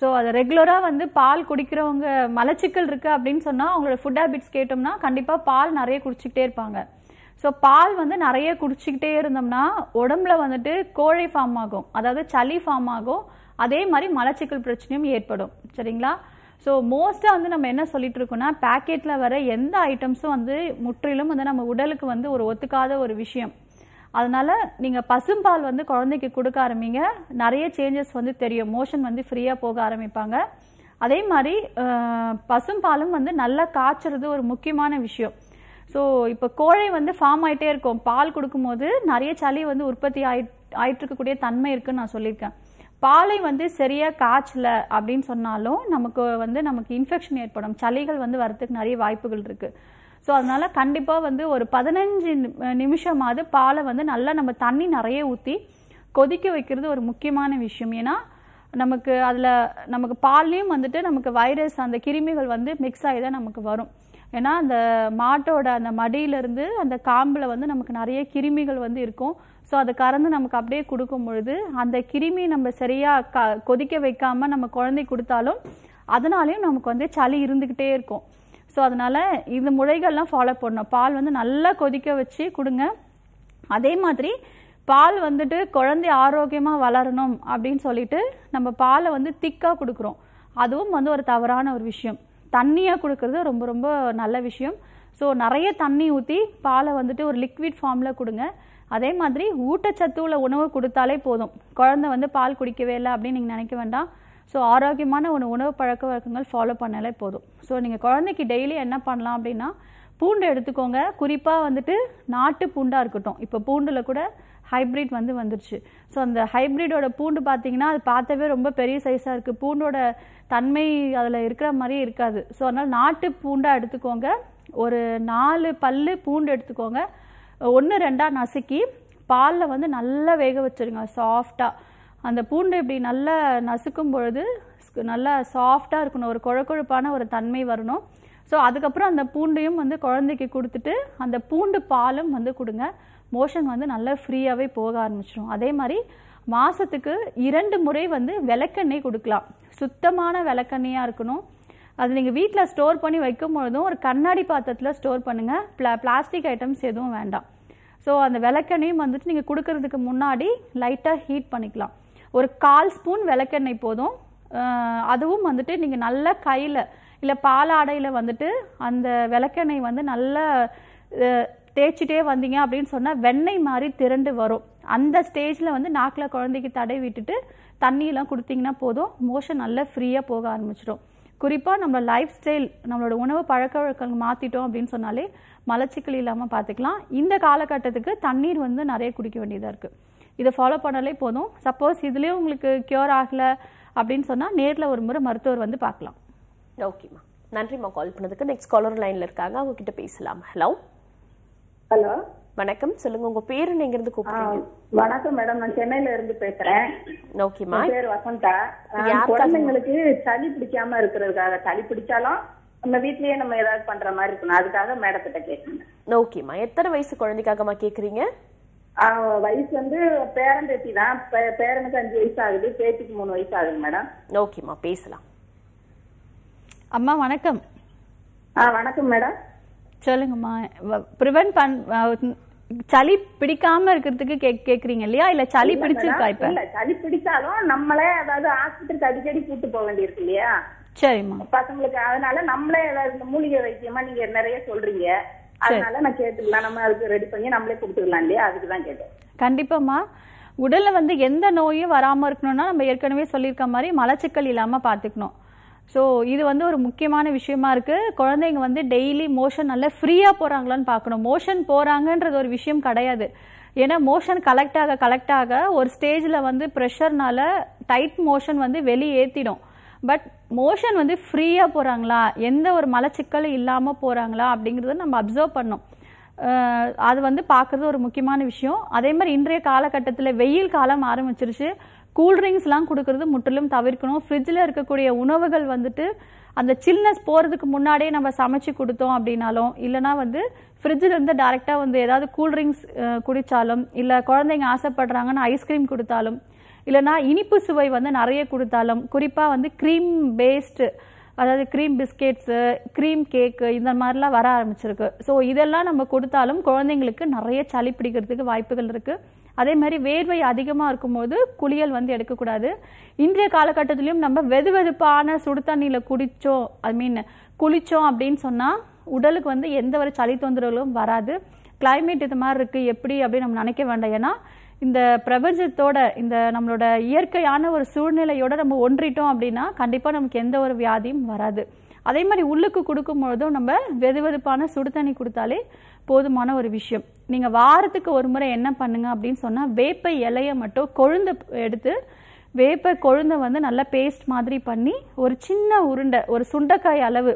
ஸோ அது ரெகுலராக வந்து பால் குடிக்கிறவங்க மலச்சிக்கல் இருக்குது அப்படின்னு சொன்னால் அவங்களோட ஃபுட் ஹேபிட்ஸ் கேட்டோம்னா கண்டிப்பாக பால் நிறைய குடிச்சிக்கிட்டே இருப்பாங்க. ஸோ பால் வந்து நிறைய குடிச்சிக்கிட்டே இருந்தோம்னா உடம்புல வந்துட்டு கோழை ஃபார்ம் ஆகும். அதாவது சளி ஃபார்ம் ஆகும். அதே மாதிரி மலச்சிக்கல் பிரச்சனையும் ஏற்படும். சரிங்களா? ஸோ மோஸ்ட்டாக வந்து நம்ம என்ன சொல்லிட்டு இருக்கோம்னா பேக்கெட்டில் வர எந்த ஐட்டம்ஸும் வந்து முற்றிலும் வந்து நம்ம உடலுக்கு வந்து ஒரு ஒத்துக்காத ஒரு விஷயம். அதனால் நீங்கள் பசும்பால் வந்து குழந்தைக்கு கொடுக்க ஆரம்பிங்க. நிறைய சேஞ்சஸ் வந்து தெரியும். மோஷன் வந்து ஃப்ரீயாக போக ஆரம்பிப்பாங்க. அதே மாதிரி பசும்பாலும் வந்து நல்லா காய்ச்சறது ஒரு முக்கியமான விஷயம். ஸோ இப்போ கோழை வந்து ஃபார்ம் ஆகிட்டே இருக்கும். பால் கொடுக்கும்போது நிறைய சளி வந்து உற்பத்தி ஆயிட் ஆயிட்டு இருக்கக்கூடிய தன்மை இருக்குன்னு நான் சொல்லியிருக்கேன். பாலை வந்து சரியாக காய்ச்சல அப்படின்னு சொன்னாலும் நமக்கு வந்து நமக்கு இன்ஃபெக்ஷன் ஏற்படும். சளிகள் வந்து வரத்துக்கு நிறைய வாய்ப்புகள் இருக்குது ஸோ அதனால் கண்டிப்பாக வந்து ஒரு பதினஞ்சு நிமிஷமாவது பாலை வந்து நல்லா நம்ம தண்ணி நிறைய ஊற்றி கொதிக்க வைக்கிறது ஒரு முக்கியமான விஷயம். ஏன்னா நமக்கு அதில் நமக்கு பால்லையும் வந்துட்டு நமக்கு வைரஸ் அந்த கிருமிகள் வந்து மிக்ஸ் ஆகி தான் நமக்கு வரும். ஏன்னா அந்த மாட்டோட அந்த மடியிலேருந்து அந்த காம்பில் வந்து நமக்கு நிறைய கிருமிகள் வந்து இருக்கும். ஸோ அதை கறந்து நமக்கு அப்படியே கொடுக்கும் பொழுது அந்த கிருமி நம்ம சரியாக க கொதிக்க வைக்காமல் நம்ம குழந்தை கொடுத்தாலும் அதனாலையும் நமக்கு வந்து சளி இருந்துக்கிட்டே இருக்கும். ஸோ அதனால் இந்த முறைகள்லாம் ஃபாலோ பண்ணணும். பால் வந்து நல்லா கொதிக்க வச்சு கொடுங்க. அதே மாதிரி பால் வந்துட்டு குழந்தை ஆரோக்கியமாக வளரணும் அப்படின்னு சொல்லிட்டு நம்ம பாலை வந்து திக்காக கொடுக்குறோம். அதுவும் வந்து ஒரு தவறான ஒரு விஷயம். தண்ணியாக கொடுக்கறது ரொம்ப ரொம்ப நல்ல விஷயம். ஸோ நிறைய தண்ணி ஊற்றி பாலை வந்துட்டு ஒரு லிக்விட் ஃபார்மில் கொடுங்க. அதே மாதிரி ஊட்டச்சத்து உள்ள உணவு கொடுத்தாலே போதும். குழந்தை வந்து பால் குடிக்கவே இல்லை அப்படின்னு நீங்கள் நினைக்க வேண்டாம். ஸோ ஆரோக்கியமான ஒரு உணவு பழக்க வழக்கங்கள் ஃபாலோ பண்ணாலே போதும். ஸோ நீங்கள் குழந்தைக்கு டெய்லி என்ன பண்ணலாம் அப்படின்னா பூண்டு எடுத்துக்கோங்க. குறிப்பாக வந்துட்டு நாட்டு பூண்டாக இருக்கட்டும். இப்போ பூண்டில் கூட ஹைப்ரிட் வந்து வந்துருச்சு. ஸோ அந்த ஹைப்ரிடோட பூண்டு பார்த்தீங்கன்னா அது பார்த்தவே ரொம்ப பெரிய சைஸாக இருக்குது பூண்டோட தன்மை அதில் இருக்கிற மாதிரியே இருக்காது. ஸோ அதனால் நாட்டு பூண்டாக எடுத்துக்கோங்க. ஒரு நாலு பல்லு பூண்டு எடுத்துக்கோங்க. ஒன்று ரெண்டாக நசுக்கி பாலில் வந்து நல்லா வேக வச்சுருங்க. சாஃப்டாக அந்த பூண்டு இப்படி நல்லா நசுக்கும் பொழுது நல்லா சாஃப்டாக இருக்கணும். ஒரு குழக்குழப்பான ஒரு தன்மை வரணும். ஸோ அதுக்கப்புறம் அந்த பூண்டையும் வந்து குழந்தைக்கு கொடுத்துட்டு அந்த பூண்டு பாலும் வந்து கொடுங்க. மோஷன் வந்து நல்லா ஃப்ரீயாகவே போக ஆரம்பிச்சிடும். அதே மாதிரி மாதத்துக்கு இரண்டு முறை வந்து விளக்கெண்ணெய் கொடுக்கலாம். சுத்தமான விளக்கெண்ணெயாக இருக்கணும். அது நீங்கள் வீட்டில் ஸ்டோர் பண்ணி வைக்கும் பொழுதும் ஒரு கண்ணாடி பாத்திரத்தில் ஸ்டோர் பண்ணுங்கள் பிளா பிளாஸ்டிக் ஐட்டம்ஸ் எதுவும் வேண்டாம். ஸோ அந்த விளக்கெண்ணையும் வந்துட்டு நீங்கள் கொடுக்கறதுக்கு முன்னாடி லைட்டாக ஹீட் பண்ணிக்கலாம். ஒரு கால் ஸ்பூன் விளக்கெண்ணெய் போதும். அதுவும் வந்துட்டு நீங்கள் நல்லா கையில் இல்லை பாலாடையில் வந்துட்டு அந்த விளக்கெண்ணெய் வந்து நல்லா தேய்ச்சிட்டே வந்தீங்க அப்படின்னு சொன்னால் வெண்ணெய் மாதிரி திரண்டு வரும். அந்த ஸ்டேஜில் வந்து நாக்கில் குழந்தைக்கு தடை விட்டுட்டு தண்ணியெல்லாம் கொடுத்தீங்கன்னா போதும். மோஷன் நல்லா ஃப்ரீயாக போக ஆரம்பிச்சிடும். குறிப்பாக நம்ம லைஃப் ஸ்டைல் நம்மளோட உணவு பழக்க வழக்கங்கள் மாற்றிட்டோம் அப்படின்னு சொன்னாலே மலச்சிக்கல் இல்லாமல் பார்த்துக்கலாம் இந்த காலகட்டத்துக்கு தண்ணீர் வந்து நிறைய குடிக்க வேண்டியதாக இருக்குது இதை ஃபாலோ பண்ணாலே போதும். சப்போஸ் இதுலேயும் உங்களுக்கு க்யூர் ஆகலை அப்படின்னு சொன்னால் நேரில் ஒரு முறை மருத்துவர் வந்து பார்க்கலாம். ஓகேம்மா நன்றிம்மா கால் பண்ணதுக்கு. நெக்ஸ்ட் காலர் லைன்ல இருக்காங்க. அவங்க கிட்ட பேசலாம். ஹலோ ஹலோ வணக்கம். சொல்லுங்க. உங்க பேரு நீங்க இருந்து கூப்பிடுறீங்க? வணக்கம் மேடம். நான் சென்னையில இருந்து பேசுறேன். ஓகேம்மா பேர் வசந்தா? குழந்தைங்களுக்கு சளி பிடிக்காம இருக்கிறதுக்காக சளி பிடிச்சாலும் நம்ம வீட்லயே நம்ம ஏதாவது பண்ற மாதிரி இருக்கணும். அதுக்காக மேடத்திட்ட கேட்கணும் ஓகேம்மா எத்தனை வயசு குழந்தைக்காகம்மா கேக்குறீங்க? வயசு வந்து பேரன் பேத்தி தான். பே- பேரனுக்கு அஞ்சு வயசு ஆகுது பேத்திக்கு மூணு வயசு ஆகுது மேடம். ஓகேம்மா பேசலாம். அம்மா வணக்கம். ஆ வணக்கம் மேடம். சொல்லுங்கம்மா. ப்ரிவென்ட் பண் சளி பிடிக்காம இருக்கிறதுக்கு கே கேட்குறீங்க இல்லையா? இல்லை சளி பிடிச்சிருக்கா இப்போ? இல்ல சளி பிடிச்சாலும் நம்மளே அதாவது ஆஸ்பத்திரிக்கு அடிக்கடி கூட்டு போக வேண்டியிருக்கு இல்லையா? சரிம்மா. பசங்களுக்கு அதனால நம்மளே ஏதாவது இந்த மூலிகை வைத்தியமா நீங்க நிறைய சொல்றீங்க. அதனால நான் கேட்டுக்கலாம். நம்ம அதுக்கு ரெடி பண்ணி நம்மளே கொடுத்துக்கலாம் இல்லையா? அதுக்கு தான் கேட்டேன். கண்டிப்பாம்மா. உடல்ல வந்து எந்த நோயும் வராம இருக்கணும்னா நம்ம ஏற்கனவே சொல்லியிருக்க மாதிரி மலச்சிக்கல் இல்லாம பார்த்துக்கணும். ஸோ இது வந்து ஒரு முக்கியமான விஷயமா இருக்கு. குழந்தைங்க வந்து டெய்லி மோஷன் நல்லா ஃப்ரீயா போறாங்களான்னு பார்க்கணும். மோஷன் போறாங்கன்றது ஒரு விஷயம் கிடையாது. ஏன்னா மோஷன் கலெக்ட் ஆக கலெக்ட் ஆக ஒரு ஸ்டேஜில் வந்து ப்ரெஷர்னால டைட் மோஷன் வந்து வெளியேற்றிடும் பட் மோஷன் வந்து ஃப்ரீயாக போகிறாங்களா எந்த ஒரு மலச்சிக்கலும் இல்லாமல் போகிறாங்களா அப்படிங்கிறத நம்ம அப்சர்வ் பண்ணோம் அது வந்து பார்க்குறது ஒரு முக்கியமான விஷயம். அதே மாதிரி இன்றைய காலகட்டத்தில் வெயில் காலம் ஆரம்பிச்சிருச்சு. கூல்ட்ரிங்க்ஸ்லாம் கொடுக்கறது முற்றிலும் தவிர்க்கணும். ஃப்ரிட்ஜில் இருக்கக்கூடிய உணவுகள் வந்துட்டு அந்த சில்னஸ் போகிறதுக்கு முன்னாடியே நம்ம சமைச்சு கொடுத்தோம் அப்படின்னாலும் இல்லைனா வந்து ஃப்ரிட்ஜில் இருந்து டேரெக்டாக வந்து ஏதாவது கூல்ட்ரிங்க்ஸ் குடித்தாலும் இல்லை குழந்தைங்க ஆசைப்படுறாங்கன்னு ஐஸ்கிரீம் கொடுத்தாலும் இல்லைனா இனிப்பு சுவை வந்து நிறைய கொடுத்தாலும் குறிப்பாக வந்து க்ரீம் பேஸ்டு அதாவது க்ரீம் பிஸ்கெட்ஸு க்ரீம் கேக்கு இந்த மாதிரிலாம் வர ஆரம்பிச்சிருக்கு. ஸோ இதெல்லாம் நம்ம கொடுத்தாலும் குழந்தைங்களுக்கு நிறைய சளி பிடிக்கிறதுக்கு வாய்ப்புகள் இருக்குது அதே மாதிரி வேர்வை அதிகமாக இருக்கும்போது குளியல் வந்து எடுக்கக்கூடாது. இன்றைய காலகட்டத்திலையும் நம்ம வெது வெதுப்பான சுடு தண்ணியில் குடித்தோம் ஐ மீன் குளித்தோம் அப்படின்னு சொன்னால் உடலுக்கு வந்து எந்த ஒரு சளி தொந்தரவுகளும் வராது. கிளைமேட் இது மாதிரி இருக்குது எப்படி அப்படின்னு நம்ம நினைக்க வேண்டாம். ஏன்னா இந்த பிரபஞ்சத்தோட இந்த நம்மளோட இயற்கையான ஒரு சூழ்நிலையோட நம்ம ஒன்றிட்டோம் அப்படின்னா கண்டிப்பாக நமக்கு எந்த ஒரு வியாதியும் வராது. அதே மாதிரி உள்ளுக்கு கொடுக்கும்பொழுதும் நம்ம வெது வெதுப்பான சுடு தண்ணி கொடுத்தாலே போதுமான ஒரு விஷயம். நீங்கள் வாரத்துக்கு ஒரு முறை என்ன பண்ணுங்க அப்படின்னு சொன்னால் வேப்ப இலையை மட்டும் கொழுந்து எடுத்து வேப்ப கொழுந்தை வந்து நல்லா பேஸ்ட் மாதிரி பண்ணி ஒரு சின்ன உருண்டை ஒரு சுண்டைக்காய் அளவு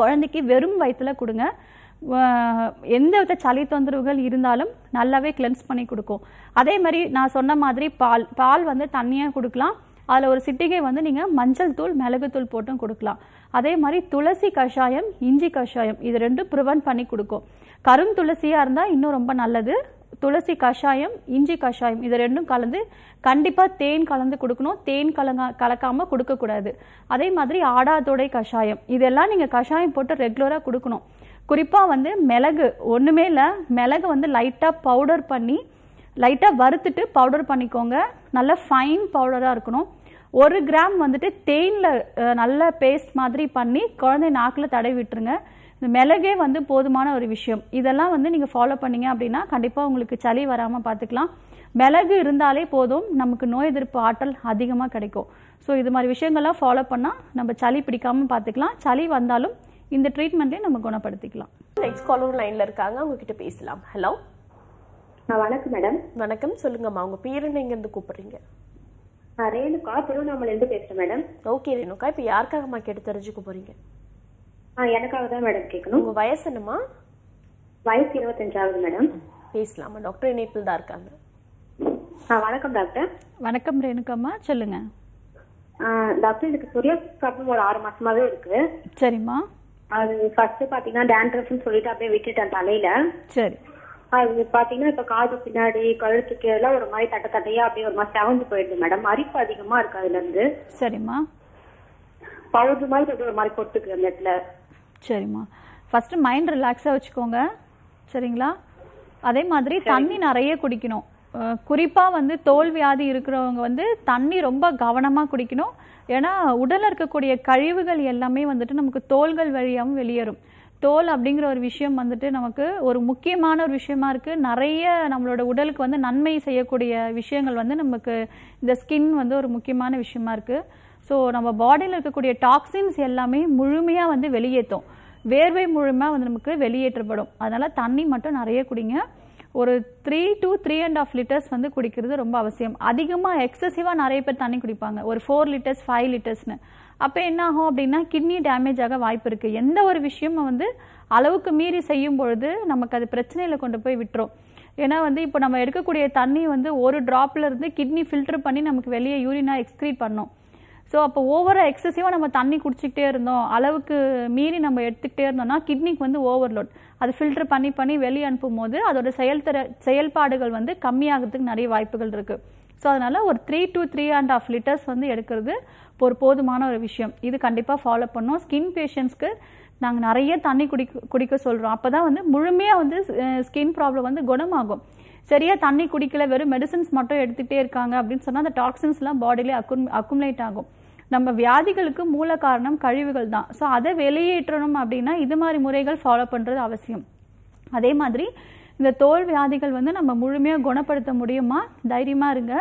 குழந்தைக்கு வெறும் வயிற்றுல கொடுங்க. எந்த வித சளி தொந்தரவுகள் இருந்தாலும் நல்லாவே கிளென்ஸ் பண்ணி கொடுக்கும். அதே மாதிரி நான் சொன்ன மாதிரி பால் பால் வந்து தண்ணியாக கொடுக்கலாம். அதில் ஒரு சிட்டிகை வந்து நீங்கள் மஞ்சள் தூள் மிளகுத்தூள் போட்டும் கொடுக்கலாம். அதே மாதிரி துளசி கஷாயம் இஞ்சி கஷாயம் இது ரெண்டும் ப்ரிவென்ட் பண்ணி கொடுக்கும். கரும் துளசியாக இருந்தால் இன்னும் ரொம்ப நல்லது. துளசி கஷாயம் இஞ்சி கஷாயம் இது ரெண்டும் கலந்து கண்டிப்பாக தேன் கலந்து கொடுக்கணும். தேன் கலங்கா கலக்காமல் கொடுக்கக்கூடாது. அதே மாதிரி ஆடாதோடை கஷாயம் இதெல்லாம் நீங்கள் கஷாயம் போட்டு ரெகுலராக கொடுக்கணும். குறிப்பாக வந்து மிளகு ஒன்றுமே இல்லை. மிளகு வந்து லைட்டாக பவுடர் பண்ணி லைட்டாக வறுத்துட்டு பவுடர் பண்ணிக்கோங்க. நல்ல ஃபைன் பவுடராக இருக்கணும். ஒரு கிராம் வந்துட்டு தேனில் நல்ல பேஸ்ட் மாதிரி பண்ணி குழந்தை நாக்கில் தடவி விட்டுருங்க. இந்த மிளகே வந்து போதுமான ஒரு விஷயம். இதெல்லாம் வந்து நீங்கள் ஃபாலோ பண்ணீங்க அப்படின்னா கண்டிப்பாக உங்களுக்கு சளி வராமல் பார்த்துக்கலாம் மிளகு இருந்தாலே போதும். நமக்கு நோய் எதிர்ப்பு ஆற்றல் அதிகமாக கிடைக்கும். ஸோ இது மாதிரி விஷயங்கள்லாம் ஃபாலோ பண்ணால் நம்ம சளி பிடிக்காமல் பார்த்துக்கலாம் சளி வந்தாலும் இந்த ட்ரீட்மெண்ட்டே நம்ம குணப்படுத்திக்கலாம். நெக்ஸ்ட் காலர் லைன்ல இருக்காங்க. அவங்க கிட்ட பேசலாம் ஹலோ வணக்கம் மேடம் வணக்கம். சொல்லுங்கம்மா. உங்க பேர் என்ன? இங்க இருந்து கூப்பிடுறீங்க? நான் ரேணுகா திருவண்ணாமலை இருந்து பேசுறேன் மேடம் ஓகே ரேணுகா. இப்போ யாருக்காகம்மா கேட்டு தெரிஞ்சுக்க போறீங்க? ஆ எனக்காக தான் மேடம் கேட்கணும். உங்க வயசு என்னம்மா? வயசு இருபத்தஞ்சாவது மேடம் பேசலாமா? டாக்டர் இணைப்பில் தான் இருக்காங்க. வணக்கம் டாக்டர் வணக்கம் ரேணுகாம்மா. சொல்லுங்க. டாக்டர் எனக்கு சொரியாசிஸ் ப்ராப்ளம் ஒரு ஆறு மாசமாவே இருக்கு. சரிம்மா. அது ஃபர்ஸ்ட் பாத்தீங்கன்னா டேண்ட்ரஃப்னு சொல்லிட்டு அப்படியே விட்டுட்டேன் தலையில. சரி. அது பாத்தீங்கன்னா இப்ப காது பின்னாடி கழுத்துக்கு எல்லாம் ஒரு மாதிரி தட்ட தட்டையா அப்படியே ஒரு மாதிரி செவந்து போயிடுது மேடம் அரிப்பு அதிகமா இருக்கு அதுல இருந்து. சரிம்மா. பவுடர் மாதிரி அப்படியே ஒரு மாதிரி கொட்டுக்கு அந்த இடத்துல. சரிம்மா. ஃபஸ்ட்டு மைண்ட் ரிலாக்ஸாக வச்சுக்கோங்க. சரிங்களா? அதே மாதிரி தண்ணி நிறைய குடிக்கணும். குறிப்பாக வந்து தோல் வியாதி இருக்கிறவங்க வந்து தண்ணி ரொம்ப கவனமாக குடிக்கணும். ஏன்னா உடலில் இருக்கக்கூடிய கழிவுகள் எல்லாமே வந்துட்டு நமக்கு தோல்கள் வழியாகவும் வெளியேறும். தோல் அப்படிங்கிற ஒரு விஷயம் வந்துட்டு நமக்கு ஒரு முக்கியமான ஒரு விஷயமா இருக்கு. நிறைய நம்மளோட உடலுக்கு வந்து நன்மை செய்யக்கூடிய விஷயங்கள் வந்து நமக்கு இந்த ஸ்கின் வந்து ஒரு முக்கியமான விஷயமா இருக்கு. ஸோ நம்ம பாடியில் இருக்கக்கூடிய டாக்ஸின்ஸ் எல்லாமே முழுமையாக வந்து வெளியேற்றும் வேர்வை முழுமையாக வந்து நமக்கு வெளியேற்றப்படும். அதனால தண்ணி மட்டும் நிறைய குடிங்க. ஒரு three to three and half litres வந்து குடிக்கிறது ரொம்ப அவசியம். அதிகமாக எக்ஸசிவாக நிறைய பேர் தண்ணி குடிப்பாங்க. ஒரு ஃபோர் லிட்டர்ஸ் ஃபைவ் லிட்டர்ஸ்னு அப்போ என்ன ஆகும் அப்படின்னா கிட்னி டேமேஜ் ஆக வாய்ப்பு இருக்குது எந்த ஒரு விஷயமும் வந்து அளவுக்கு மீறி செய்யும் பொழுது நமக்கு அது பிரச்சனையில் கொண்டு போய் விட்டுரும். ஏன்னா வந்து இப்போ நம்ம எடுக்கக்கூடிய தண்ணி வந்து ஒரு ட்ராப்பில் இருந்து கிட்னி ஃபில்டர் பண்ணி நமக்கு வெளியே யூரினா எக்ஸ்க்ரீட் பண்ணும். ஸோ அப்போ ஓவராக எக்ஸசிவாக நம்ம தண்ணி குடிச்சிக்கிட்டே இருந்தோம். அளவுக்கு மீறி நம்ம எடுத்துக்கிட்டே இருந்தோம்னா கிட்னிக்கு வந்து ஓவர்லோட் அது ஃபில்டர் பண்ணி பண்ணி வெளியே அனுப்பும் போது அதோட செயல்திற செயல்பாடுகள் வந்து கம்மியாகிறதுக்கு நிறைய வாய்ப்புகள் இருக்குது ஸோ அதனால் ஒரு three to three and half litres வந்து எடுக்கிறது ஒரு போதுமான ஒரு விஷயம். இது கண்டிப்பாக ஃபாலோ பண்ணோம். ஸ்கின் பேஷண்ட்ஸ்க்கு நாங்கள் நிறைய தண்ணி குடிக்க குடிக்க சொல்கிறோம் அப்போ தான் வந்து முழுமையாக வந்து ஸ்கின் ப்ராப்ளம் வந்து குணமாகும். சரியாக தண்ணி குடிக்கல வெறும் மெடிசின்ஸ் மட்டும் எடுத்துகிட்டே இருக்காங்க அப்படின்னு சொன்னால் அந்த டாக்ஸின்ஸ்லாம் பாடியிலே அக்கும் அக்குமுலேட் ஆகும். நம்ம வியாதிகளுக்கு மூல காரணம் கழிவுகள் தான். ஸோ அதை வெளியேற்றணும் அப்படின்னா இது மாதிரி முறைகள் ஃபாலோ பண்ணுறது அவசியம். அதே மாதிரி இந்த தோல் வியாதிகள் வந்து நம்ம முழுமையாக குணப்படுத்த முடியுமா? தைரியமாக இருங்க.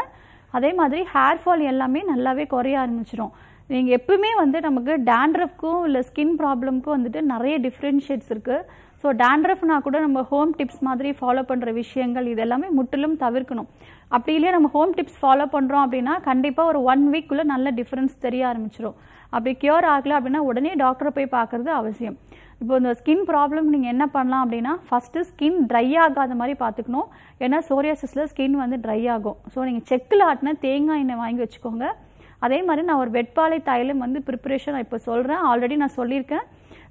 அதே மாதிரி ஹேர் ஃபால் எல்லாமே நல்லாவே குறைய ஆரம்பிச்சிடும் நீங்கள் எப்பவுமே வந்து நமக்கு டேண்ட்ரஃப்க்கும் இல்லை ஸ்கின் ப்ராப்ளம்க்கும் வந்துட்டு நிறைய டிஃப்ரென்ஷியேட்ஸ் இருக்குது ஸோ டேண்ட்ரஃப்னா கூட நம்ம ஹோம் டிப்ஸ் மாதிரி ஃபாலோ பண்ணுற விஷயங்கள் இது எல்லாமே முற்றிலும் தவிர்க்கணும். அப்படி இல்லையே நம்ம ஹோம் டிப்ஸ் ஃபாலோ பண்ணுறோம் அப்படின்னா கண்டிப்பாக ஒரு ஒன் வீக்குள்ளே நல்ல டிஃப்ரென்ஸ் தெரிய ஆரம்பிச்சிடும் அப்படி கியூர் ஆகலை அப்படின்னா உடனே டாக்டரை போய் பார்க்குறது அவசியம். இப்போ இந்த ஸ்கின் ப்ராப்ளம் நீங்கள் என்ன பண்ணலாம் அப்படின்னா ஃபஸ்ட்டு ஸ்கின் ட்ரை ஆகாத மாதிரி பார்த்துக்கணும். ஏன்னா சோரியாசிஸில் ஸ்கின் வந்து ட்ரை ஆகும். ஸோ நீங்கள் செக்கில் ஆட்டின தேங்காய் எண்ணெய் வாங்கி வச்சுக்கோங்க. அதே மாதிரி நான் ஒரு வெட்பாலை தைலம் வந்து ப்ரிப்பரேஷன் நான் இப்போ சொல்கிறேன் ஆல்ரெடி நான் சொல்லியிருக்கேன்.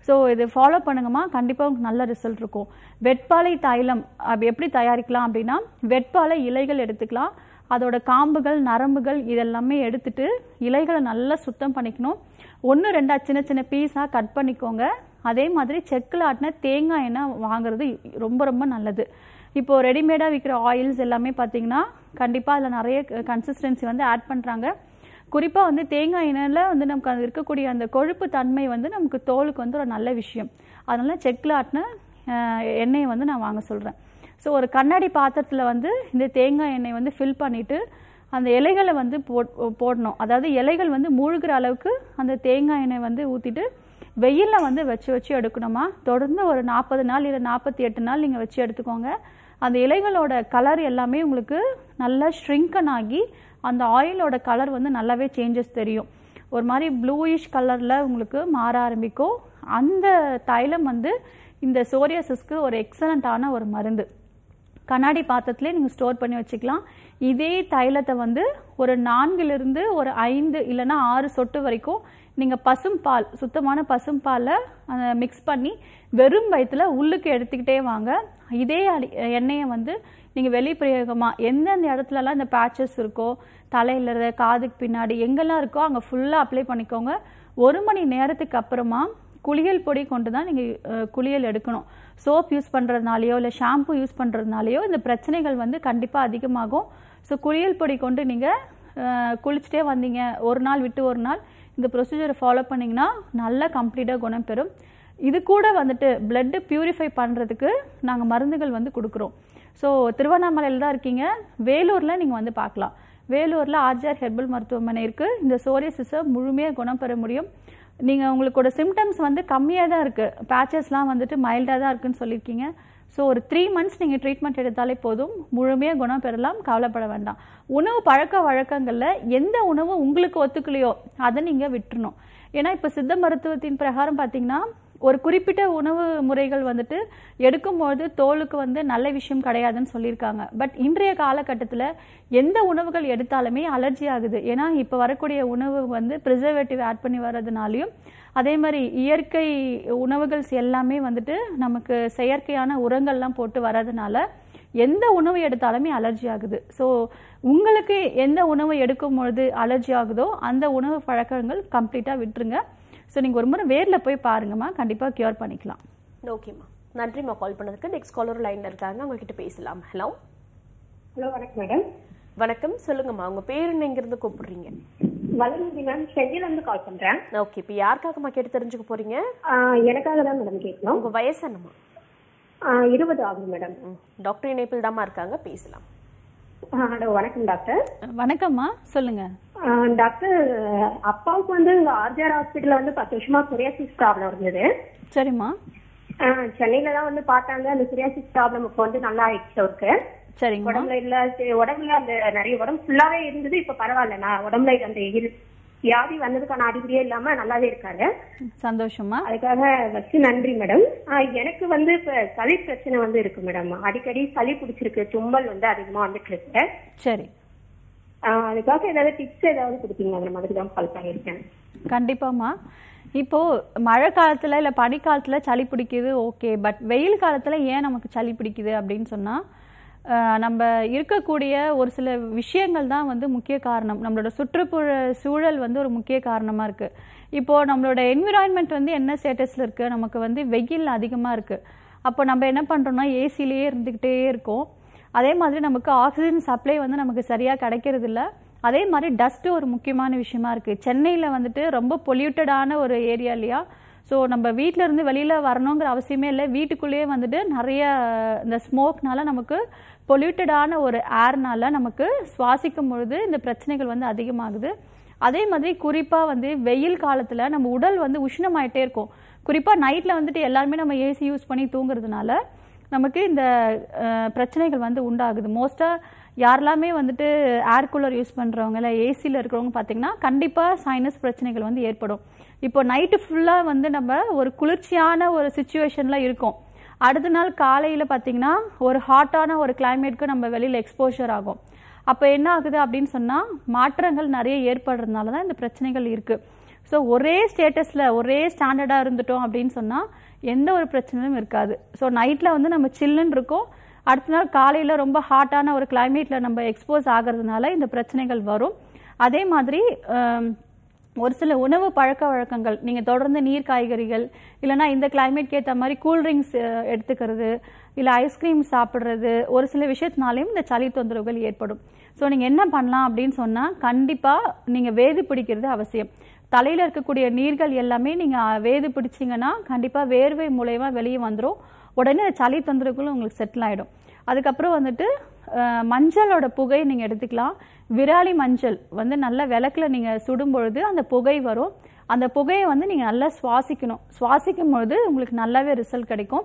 ஸோ இது ஃபாலோ பண்ணுங்கம்மா. கண்டிப்பாக உங்களுக்கு நல்ல ரிசல்ட் இருக்கும். வெட்பாலை தைலம் அப்படி எப்படி தயாரிக்கலாம் அப்படின்னா வெட்பாலை இலைகள் எடுத்துக்கலாம். அதோட காம்புகள் நரம்புகள் இதெல்லாமே எடுத்துட்டு இலைகளை நல்லா சுத்தம் பண்ணிக்கணும். ஒன்று ரெண்டா சின்ன சின்ன பீஸாக கட் பண்ணிக்கோங்க. அதே மாதிரி செக்கில் ஆட்டின தேங்காய் எண்ணெய் வாங்குறது ரொம்ப ரொம்ப நல்லது. இப்போது ரெடிமேடாக விற்கிற ஆயில்ஸ் எல்லாமே பார்த்தீங்கன்னா கண்டிப்பாக அதில் நிறைய கன்சிஸ்டன்சி வந்து ஆட் பண்ணுறாங்க குறிப்பாக வந்து தேங்காய் எண்ணெயில் வந்து நமக்கு அது இருக்கக்கூடிய அந்த கொழுப்பு தன்மை வந்து நமக்கு தோலுக்கு வந்து ஒரு நல்ல விஷயம். அதனால் செக்கில் ஆட்டின எண்ணெயை வந்து நான் வாங்க சொல்கிறேன் ஸோ ஒரு கண்ணாடி பாத்திரத்தில் வந்து இந்த தேங்காய் எண்ணெய் வந்து ஃபில் பண்ணிவிட்டு அந்த இலைகளை வந்து போட் போடணும். அதாவது இலைகள் வந்து மூழ்கிற அளவுக்கு அந்த தேங்காய் எண்ணெய் வந்து ஊற்றிட்டு வெயிலில் வந்து வச்சு வச்சு எடுக்கணுமா? தொடர்ந்து ஒரு நாற்பது நாள் இல்லை நாற்பத்தி எட்டு நாள் நீங்கள் வச்சு எடுத்துக்கோங்க. அந்த இலைகளோட கலர் எல்லாமே உங்களுக்கு நல்லா ஷ்ரிங்கன் ஆகி அந்த ஆயிலோட கலர் வந்து நல்லாவே சேஞ்சஸ் தெரியும். ஒரு மாதிரி ப்ளூயிஷ் கலரில் உங்களுக்கு மாற ஆரம்பிக்கும். அந்த தைலம் வந்து இந்த சோரியாசிஸ்க்கு ஒரு எக்ஸலண்ட்டான ஒரு மருந்து. கண்ணாடி பாத்திரத்திலே நீங்கள் ஸ்டோர் பண்ணி வச்சுக்கலாம். இதே தைலத்தை வந்து ஒரு நான்கிலிருந்து ஒரு ஐந்து இல்லைன்னா ஆறு சொட்டு வரைக்கும் நீங்கள் பசும்பால் சுத்தமான பசும்பாலில் மிக்ஸ் பண்ணி வெறும் வயிற்றுல உள்ளுக்கு எடுத்துக்கிட்டே வாங்க. இதே எண்ணெயை வந்து நீங்கள் வெளிப்பிரயோகமாக எந்தெந்த இடத்துலலாம் இந்த பேச்சஸ் இருக்கோ தலையில காதுக்கு பின்னாடி எங்கெல்லாம் இருக்கோ அங்கே ஃபுல்லாக அப்ளை பண்ணிக்கோங்க. ஒரு மணி நேரத்துக்கு அப்புறமா குளியல் பொடி கொண்டு தான் நீங்கள் குளியல் எடுக்கணும். சோப் யூஸ் பண்ணுறதுனாலையோ இல்லை ஷாம்பு யூஸ் பண்ணுறதுனாலையோ இந்த பிரச்சனைகள் வந்து கண்டிப்பாக அதிகமாகும். ஸோ குளியல் பொடி கொண்டு நீங்கள் குளிச்சுட்டே வந்தீங்க. ஒரு நாள் விட்டு ஒரு நாள் இந்த ப்ரொசீஜரை ஃபாலோ பண்ணிங்கன்னா நல்லா கம்ப்ளீட்டாக குணம் பெறும். இது கூட வந்துட்டு பிளட்டு பியூரிஃபை பண்ணுறதுக்கு நாங்கள் மருந்துகள் வந்து கொடுக்குறோம். ஸோ திருவண்ணாமலையில் தான் இருக்கீங்க. வேலூரில் நீங்கள் வந்து பார்க்கலாம். வேலூரில் ஆர்ஜிஆர் ஹெர்பல் மருத்துவமனை இருக்குது இந்த சோரியசிஸை முழுமையாக குணம் பெற முடியும். நீங்கள் உங்களுக்கோட சிம்டம்ஸ் வந்து கம்மியாக தான் இருக்குது பேச்சஸ்லாம் வந்துட்டு மைல்டாக தான் இருக்குன்னு சொல்லியிருக்கீங்க. ஸோ ஒரு த்ரீ மந்த்ஸ் நீங்கள் ட்ரீட்மெண்ட் எடுத்தாலே போதும். முழுமையாக குணம் பெறலாம். கவலைப்பட வேண்டாம். உணவு பழக்க வழக்கங்களில் எந்த உணவு உங்களுக்கு ஒத்துக்கலையோ அதை நீங்கள் விட்டுறணும். ஏன்னா இப்போ சித்த மருத்துவத்தின் பிரகாரம் பார்த்தீங்கன்னா ஒரு குறிப்பிட்ட உணவு முறைகள் வந்துட்டு எடுக்கும்போது தோலுக்கு வந்து நல்ல விஷயம் கிடையாதுன்னு சொல்லியிருக்காங்க. பட் இன்றைய காலகட்டத்தில் எந்த உணவுகள் எடுத்தாலுமே அலர்ஜி ஆகுது. ஏன்னா இப்போ வரக்கூடிய உணவு வந்து ப்ரிசர்வேட்டிவ் ஆட் பண்ணி வர்றதுனாலையும் அதே மாதிரி இயற்கை உணவுகள் எல்லாமே வந்துட்டு நமக்கு செயற்கையான உரங்கள்லாம் போட்டு வர்றதுனால எந்த உணவு எடுத்தாலுமே அலர்ஜி ஆகுது. ஸோ உங்களுக்கு எந்த உணவு எடுக்கும் பொழுது அலர்ஜி ஆகுதோ அந்த உணவு பழக்கங்கள் கம்ப்ளீட்டாக விட்டுருங்க. ஸோ நீங்கள் ஒரு முறை வேரில் போய் பாருங்கம்மா. கண்டிப்பாக க்யூர் பண்ணிக்கலாம். ஓகேம்மா நன்றிம்மா கால் பண்ணதுக்கு. நெக்ஸ்ட் காலர் லைன்ல இருக்காங்க. அவங்க கிட்ட பேசலாம். ஹலோ ஹலோ வணக்கம் மேடம் வணக்கம். சொல்லுங்கம்மா உங்க பேர் என்ன இங்கிருந்து கூப்பிடுறீங்க? வளர்மதி மேம் செஞ்சில இருந்து கால் பண்றேன். ஓகே இப்போ யாருக்காகம்மா கேட்டு தெரிஞ்சுக்க போறீங்க? எனக்காக தான் மேடம் கேட்கணும். உங்க வயசு என்னம்மா? இருபது ஆகுது மேடம் டாக்டர் இணைப்பில் தாம்மா இருக்காங்க. பேசலாம். ஹலோ வணக்கம் டாக்டர். வணக்கம்மா சொல்லுங்கள் ஆஹ் டாக்டர் அப்பாவுக்கு வந்து ஆர்ஜிஆர் ஹாஸ்பிட்டல்ல வந்து பத்து வருஷமா சொரியாசிஸ் ப்ராப்ளம் இருந்தது. சரிம்மா. சென்னையில தான் வந்து பார்த்தாங்க அந்த சொரியாசிஸ் ப்ராப்ளம் இப்போ வந்து நல்லா ஆயிடுச்சு அவருக்கு. சரிங்கம்மா உடம்புல இல்ல உடம்புல அந்த நிறைய உடம்பு ஃபுல்லாவே இருந்தது இப்ப பரவாயில்ல நான் உடம்புல அந்த வியாதி வந்ததுக்கான அறிகுறியே இல்லாம நல்லாவே இருக்காரு சந்தோஷமா? அதுக்காக ஃபர்ஸ்ட் நன்றி மேடம். எனக்கு வந்து இப்ப சளி பிரச்சனை வந்து இருக்கு மேடம். அடிக்கடி சளி பிடிச்சிருக்கு தும்மல் வந்து அதிகமா வந்துட்டு இருக்கு. சரி. அதுக்காக ஏதாவது டிப்ஸ் ஏதாவது கொடுப்பீங்க அந்த மாதிரி தான் கால் பண்ணியிருக்கேன். கண்டிப்பாம்மா. இப்போ மழை காலத்துல இல்ல பனி காலத்துல சளி பிடிக்குது ஓகே பட் வெயில் காலத்துல ஏன் நமக்கு சளி பிடிக்குது அப்படின்னு சொன்னா நம்ம இருக்கக்கூடிய ஒரு சில விஷயங்கள் தான் வந்து முக்கிய காரணம். நம்மளோட சுற்றுப்புற சூழல் வந்து ஒரு முக்கிய காரணமாக இருக்குது இப்போது நம்மளோட என்விரான்மெண்ட் வந்து என்ன ஸ்டேட்டஸில் இருக்குது நமக்கு வந்து வெயில் அதிகமாக இருக்குது அப்போ நம்ம என்ன பண்ணுறோம்னா ஏசிலேயே இருந்துக்கிட்டே இருக்கோம். அதே மாதிரி நமக்கு ஆக்சிஜன் சப்ளை வந்து நமக்கு சரியாக கிடைக்கிறதில்ல. அதே மாதிரி டஸ்ட்டு ஒரு முக்கியமான விஷயமா இருக்குது சென்னையில் வந்துட்டு ரொம்ப பொல்யூட்டடான ஒரு ஏரியா இல்லையா? ஸோ நம்ம வீட்டிலேருந்து இருந்து வெளியில் வரணுங்கிற அவசியமே இல்லை. வீட்டுக்குள்ளேயே வந்துட்டு நிறைய இந்த ஸ்மோக்னால நமக்கு பொல்யூட்டடான ஒரு ஏர்னால நமக்கு சுவாசிக்கும் பொழுது இந்த பிரச்சனைகள் வந்து அதிகமாகுது. அதே மாதிரி குறிப்பாக வந்து வெயில் காலத்தில் நம்ம உடல் வந்து உஷ்ணமாயிட்டே இருக்கும். குறிப்பாக நைட்டில் வந்துட்டு எல்லாருமே நம்ம ஏசி யூஸ் பண்ணி தூங்குறதுனால நமக்கு இந்த பிரச்சனைகள் வந்து உண்டாகுது. மோஸ்ட்டாக யாரெல்லாமே வந்துட்டு ஏர் கூலர் யூஸ் பண்ணுறவங்க இல்லை ஏசியில் இருக்கிறவங்க பார்த்தீங்கன்னா கண்டிப்பாக சைனஸ் பிரச்சனைகள் வந்து ஏற்படும். இப்போ நைட்டு ஃபுல்லாக வந்து நம்ம ஒரு குளிர்ச்சியான ஒரு சுச்சுவேஷனில் இருக்கோம். அடுத்த நாள் காலையில் பார்த்தீங்கன்னா ஒரு ஹாட்டான ஒரு கிளைமேட்க்கு நம்ம வெளியில் எக்ஸ்போஷர் ஆகும். அப்போ என்ன ஆகுது அப்படின்னு சொன்னால் மாற்றங்கள் நிறைய ஏற்படுறதுனால தான் இந்த பிரச்சனைகள் இருக்குது ஸோ ஒரே ஸ்டேட்டஸில் ஒரே ஸ்டாண்டர்டாக இருந்துட்டோம் அப்படின்னு சொன்னால் எந்த ஒரு பிரச்சனையும் இருக்காது. ஸோ நைட்டில் வந்து நம்ம சில்லுன்னு இருக்கோம். அடுத்த நாள் காலையில் ரொம்ப ஹாட்டான ஒரு கிளைமேட்டில் நம்ம எக்ஸ்போஸ் ஆகிறதுனால இந்த பிரச்சனைகள் வரும். அதே மாதிரி ஒரு சில உணவு பழக்க வழக்கங்கள் நீங்கள் தொடர்ந்து நீர் காய்கறிகள் இல்லைன்னா இந்த கிளைமேட்க்கு ஏற்ற மாதிரி கூல்ட்ரிங்க்ஸ் எடுத்துக்கிறது இல்லை ஐஸ்கிரீம் சாப்பிட்றது ஒரு சில விஷயத்தினாலையும் இந்த சளி தொந்தரவுகள் ஏற்படும். ஸோ நீங்கள் என்ன பண்ணலாம் அப்படின்னு சொன்னால் கண்டிப்பாக நீங்கள் வேது பிடிக்கிறது அவசியம். தலையில் இருக்கக்கூடிய நீர்கள் எல்லாமே நீங்கள் வேது பிடிச்சிங்கன்னா கண்டிப்பாக வேர்வை மூலயமா வெளியே வந்துடும் உடனே அந்த சளி தொந்தரவுகளும் உங்களுக்கு செட்டில் ஆகிடும் அதுக்கப்புறம் வந்துட்டு மஞ்சளோட புகை நீங்கள் எடுத்துக்கலாம். விராலி மஞ்சள் வந்து நல்ல விளக்குல நீங்கள் சுடும் பொழுது அந்த புகை வரும். அந்த புகையை வந்து நீங்கள் நல்லா சுவாசிக்கணும். சுவாசிக்கும் பொழுது உங்களுக்கு நல்லாவே ரிசல்ட் கிடைக்கும்.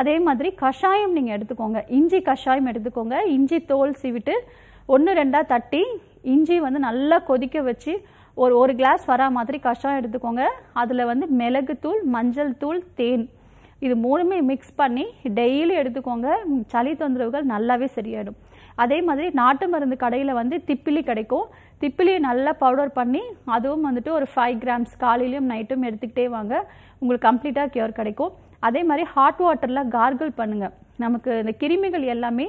அதே மாதிரி கஷாயம் நீங்கள் எடுத்துக்கோங்க. இஞ்சி கஷாயம் எடுத்துக்கோங்க. இஞ்சி தோல் சீவிட்டு ஒன்று ரெண்டாக தட்டி இஞ்சி வந்து நல்லா கொதிக்க வச்சு ஒரு ஒரு கிளாஸ் வரா மாதிரி கஷாயம் எடுத்துக்கோங்க. அதில் வந்து மிளகுத்தூள் மஞ்சள் தூள் தேன் இது மூணுமே மிக்ஸ் பண்ணி டெய்லி எடுத்துக்கோங்க. சளி தொந்தரவுகள் நல்லாவே சரியாயிடும். அதே மாதிரி நாட்டு மருந்து கடையில் வந்து திப்பிலி கிடைக்கும். திப்பிலியை நல்லா பவுடர் பண்ணி அதுவும் வந்துட்டு ஒரு ஃபைவ் கிராம்ஸ் காலையிலையும் நைட்டும் எடுத்துக்கிட்டே வாங்க. உங்களுக்கு கம்ப்ளீட்டாக கியூர் கிடைக்கும். அதே மாதிரி ஹாட் வாட்டரில் கார்கிள் பண்ணுங்கள் நமக்கு இந்த கிருமிகள் எல்லாமே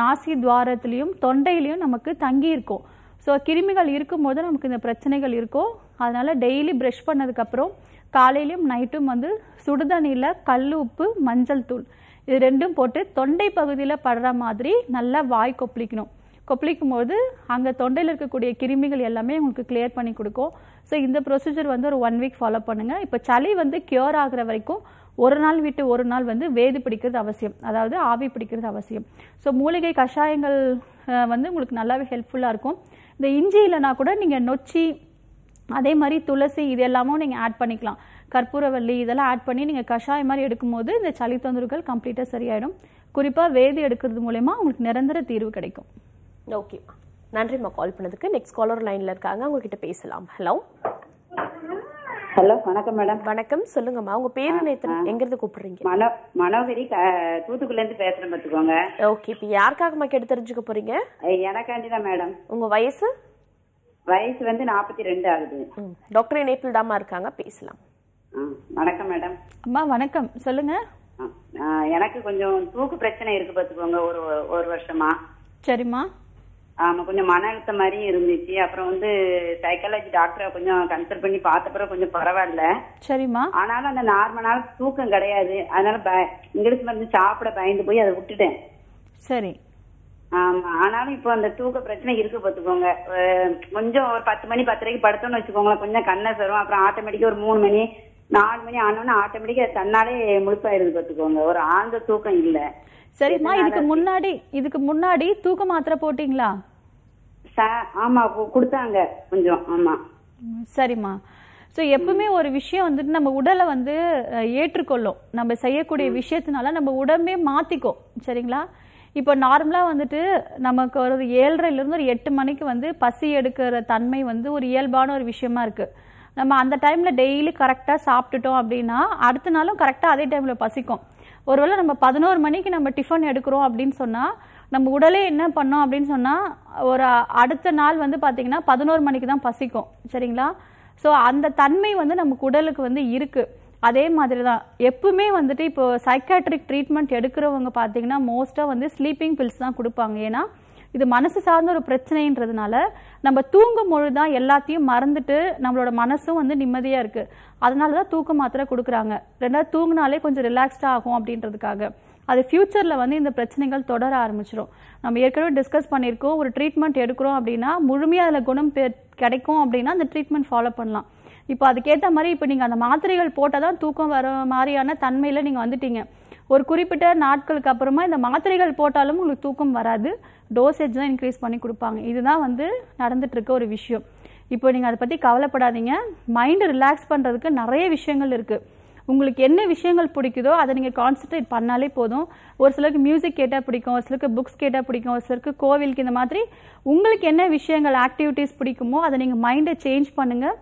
நாசி துவாரத்துலேயும் தொண்டையிலையும் நமக்கு தங்கி இருக்கும். ஸோ கிருமிகள் இருக்கும்போது நமக்கு இந்த பிரச்சனைகள் இருக்கும். அதனால் டெய்லி ப்ரஷ் பண்ணதுக்கப்புறம் காலையிலையும் நைட்டும் வந்து சுடுதண்ணியில் கல் உப்பு மஞ்சள் தூள் இது ரெண்டும் போட்டு தொண்டை பகுதியில் படுற மாதிரி நல்லா வாய் கொப்பளிக்கணும். கொப்பளிக்கும் போது அங்கே தொண்டையில் இருக்கக்கூடிய கிருமிகள் எல்லாமே உங்களுக்கு கிளியர் பண்ணி கொடுக்கும். ஸோ இந்த ப்ரொசீஜர் வந்து ஒரு ஒன் வீக் ஃபாலோ பண்ணுங்கள் இப்போ சளி வந்து கியூர் ஆகிற வரைக்கும் ஒரு நாள் விட்டு ஒரு நாள் வந்து வேது பிடிக்கிறது அவசியம். அதாவது ஆவி பிடிக்கிறது அவசியம். ஸோ மூலிகை கஷாயங்கள் வந்து உங்களுக்கு நல்லாவே ஹெல்ப்ஃபுல்லாக இருக்கும். இந்த இஞ்சி இல்லைனா கூட நீங்கள் நொச்சி அதே மாதிரி துளசி இது எல்லாமும் நீங்கள் ஆட் பண்ணிக்கலாம். கற்பூரவள்ளி இதெல்லாம் ஆட் பண்ணி நீங்கள் கஷாயம் மாதிரி எடுக்கும்போது இந்த சளி தொந்தரவுகள் கம்ப்ளீட்டாக சரியாயிடும். குறிப்பாக வேதி எடுக்கிறது மூலயமா உங்களுக்கு நிரந்தர தீர்வு கிடைக்கும். ஓகே நன்றிம்மா கால் பண்ணதுக்கு. நெக்ஸ்ட் காலர் லைன்ல இருக்காங்க. அவங்க கிட்ட பேசலாம். ஹலோ ஹலோ வணக்கம் மேடம் வணக்கம். சொல்லுங்கம்மா. உங்க பேரு நேத்து எங்க இருந்து கூப்பிடுறீங்க? மனோ மனோகரி தூத்துக்குடில இருந்து பேசுறேன் பாத்துக்கோங்க. ஓகே இப்போ யாருக்காகம்மா கேட்டு தெரிஞ்சுக்க போறீங்க? எனக்காண்டி தான் மேடம் உங்க வயசு? வயசு வந்து நாற்பத்தி ரெண்டு ஆகுது டாக்டர் இணைப்பில் தாம்மா இருக்காங்க. பேசலாம். ஆ, வணக்கம் மேடம். அம்மா வணக்கம். ஆ, எனக்கு கொஞ்சம் தூக்கு பிரச்சனை இருக்கு பாத்துக்கோங்க ஒரு ஒரு வருஷமா. சரிம்மா. ஆமா கொஞ்சம் மன அழுத்தம் மாதிரி இருந்துச்சு. அப்புறம் வந்து சைக்காலஜி டாக்டரை கொஞ்சம் கன்சல்ட் பண்ணி பார்த்த பிறகு கொஞ்சம் பரவாயில்ல. சரிம்மா. ஆனாலும் அந்த நார்மலான தூக்கம் கிடையாது. அதனால இங்கிலீஷ் மருந்து சாப்பிட பயந்து போய் அதை விட்டுட்டேன். சரி. ஆமா. ஆனாலும் இப்போ அந்த தூக்க பிரச்சனை இருக்கு பாத்துக்கோங்க கொஞ்சம் ஒரு பத்து மணி பத்தரைக்கு படுத்தோம்னு வச்சுக்கோங்களேன். கொஞ்சம் கண்ணை சரும். அப்புறம் ஆட்டோமேட்டிக்கா ஒரு மூணு மணி நாலு மணி ஆனோன்னு ஆட்டோமேட்டிக்கா தன்னாலே முழுப்பாயிருது பாத்துக்கோங்க ஒரு ஆழ்ந்த தூக்கம் இல்ல. சரிம்மா இதுக்கு முன்னாடி இதுக்கு முன்னாடி தூக்க மாத்திரை போட்டிங்களா? ஆமா கொடுத்தாங்க. கொஞ்சம் ஆமா. சரிம்மா. ஸோ எப்பவுமே ஒரு விஷயம் வந்துட்டு நம்ம உடலை வந்து ஏற்றுக்கொள்ளும். நம்ம செய்யக்கூடிய விஷயத்தினால நம்ம உடம்பே மாற்றிக்கும் சரிங்களா? இப்போ நார்மலாக வந்துட்டு நமக்கு ஒரு ஏழரைலேருந்து ஒரு எட்டு மணிக்கு வந்து பசி எடுக்கிற தன்மை வந்து ஒரு இயல்பான ஒரு விஷயமா இருக்குது நம்ம அந்த டைமில் டெய்லி கரெக்டாக சாப்பிட்டுட்டோம் அப்படின்னா அடுத்த நாளும் கரெக்டாக அதே டைமில் பசிக்கும். ஒருவேளை நம்ம பதினோரு மணிக்கு நம்ம டிஃபன் எடுக்கிறோம் அப்படின்னு சொன்னால் நம்ம உடலே என்ன பண்ணோம் அப்படின்னு சொன்னால் ஒரு அடுத்த நாள் வந்து பார்த்திங்கன்னா பதினோரு மணிக்கு தான் பசிக்கும். சரிங்களா? ஸோ அந்த தன்மை வந்து நமக்கு உடலுக்கு வந்து இருக்குது அதே மாதிரி தான் எப்பவுமே வந்துட்டு இப்போ சைக்காட்ரிக் ட்ரீட்மெண்ட் எடுக்கிறவங்க பார்த்தீங்கன்னா மோஸ்ட்டாக வந்து ஸ்லீப்பிங் பில்ஸ் தான் கொடுப்பாங்க. ஏன்னா இது மனசு சார்ந்த ஒரு பிரச்சனைன்றதுனால நம்ம தூங்கும் பொழுது தான் எல்லாத்தையும் மறந்துட்டு நம்மளோட மனசும் வந்து நிம்மதியாக இருக்குது அதனால தான் தூக்க மாத்திரை கொடுக்குறாங்க. ரெண்டாவது தூங்கினாலே கொஞ்சம் ரிலாக்ஸ்டாக ஆகும் அப்படின்றதுக்காக. அது ஃப்யூச்சரில் வந்து இந்த பிரச்சனைகள் தொடர ஆரம்பிச்சிடும் நம்ம ஏற்கனவே டிஸ்கஸ் பண்ணியிருக்கோம் ஒரு ட்ரீட்மெண்ட் எடுக்கிறோம் அப்படின்னா முழுமையாக அதில் குணம் பெ- கிடைக்கும் அப்படின்னா அந்த ட்ரீட்மெண்ட் ஃபாலோ பண்ணலாம். இப்போ அதுக்கேற்ற மாதிரி இப்போ நீங்கள் அந்த மாத்திரைகள் போட்டால் தான் தூக்கம் வர மாதிரியான தன்மையில் நீங்கள் வந்துட்டீங்க. ஒரு குறிப்பிட்ட நாட்களுக்கு அப்புறமா இந்த மாத்திரைகள் போட்டாலும் உங்களுக்கு தூக்கம் வராது. டோசேஜ் தான் இன்க்ரீஸ் பண்ணி கொடுப்பாங்க. இதுதான் வந்து நடந்துட்டுருக்க ஒரு விஷயம். இப்போ நீங்கள் அதை பற்றி கவலைப்படாதீங்க. மைண்டை ரிலாக்ஸ் பண்ணுறதுக்கு நிறைய விஷயங்கள் இருக்குது உங்களுக்கு என்ன விஷயங்கள் பிடிக்குதோ அதை நீங்கள் கான்சென்ட்ரேட் பண்ணாலே போதும். ஒரு சிலருக்கு மியூசிக் கேட்டால் பிடிக்கும். ஒரு சிலருக்கு புக்ஸ் கேட்டால் பிடிக்கும். ஒரு சிலருக்கு கோவிலுக்கு இந்த மாதிரி உங்களுக்கு என்ன விஷயங்கள் ஆக்டிவிட்டீஸ் பிடிக்குமோ அதை நீங்கள் மைண்டை சேஞ்ச் பண்ணுங்கள்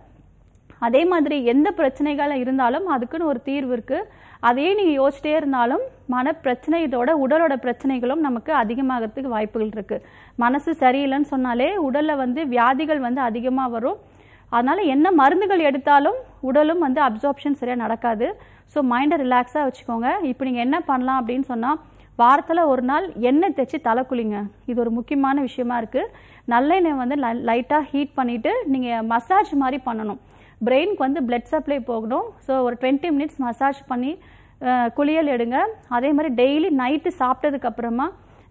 அதே மாதிரி எந்த பிரச்சனைகள் இருந்தாலும் அதுக்குன்னு ஒரு தீர்வு இருக்குது அதையே நீங்கள் யோசிச்சிட்டே இருந்தாலும் மன பிரச்சனையோட உடலோட பிரச்சனைகளும் நமக்கு அதிகமாகிறதுக்கு வாய்ப்புகள் இருக்குது மனசு சரியில்லைன்னு சொன்னாலே உடலில் வந்து வியாதிகள் வந்து அதிகமாக வரும். அதனால் என்ன மருந்துகள் எடுத்தாலும் உடலும் வந்து அப்சார்ப்ஷன் சரியாக நடக்காது. ஸோ மைண்டை ரிலாக்ஸாக வச்சுக்கோங்க. இப்போ நீங்கள் என்ன பண்ணலாம் அப்படின்னு சொன்னால் வாரத்தில் ஒரு நாள் எண்ணெய் தேய்ச்சி தலை குளிங்க. இது ஒரு முக்கியமான விஷயமா இருக்குது நல்லெண்ணெய் வந்து லைட்டாக ஹீட் பண்ணிவிட்டு நீங்கள் மசாஜ் மாதிரி பண்ணணும். பிரெயினுக்கு வந்து பிளட் சப்ளை போகணும். ஸோ ஒரு டுவெண்ட்டி மினிட்ஸ் மசாஜ் பண்ணி குளியல் எடுங்க. அதே மாதிரி டெய்லி நைட்டு சாப்பிட்டதுக்கு அப்புறமா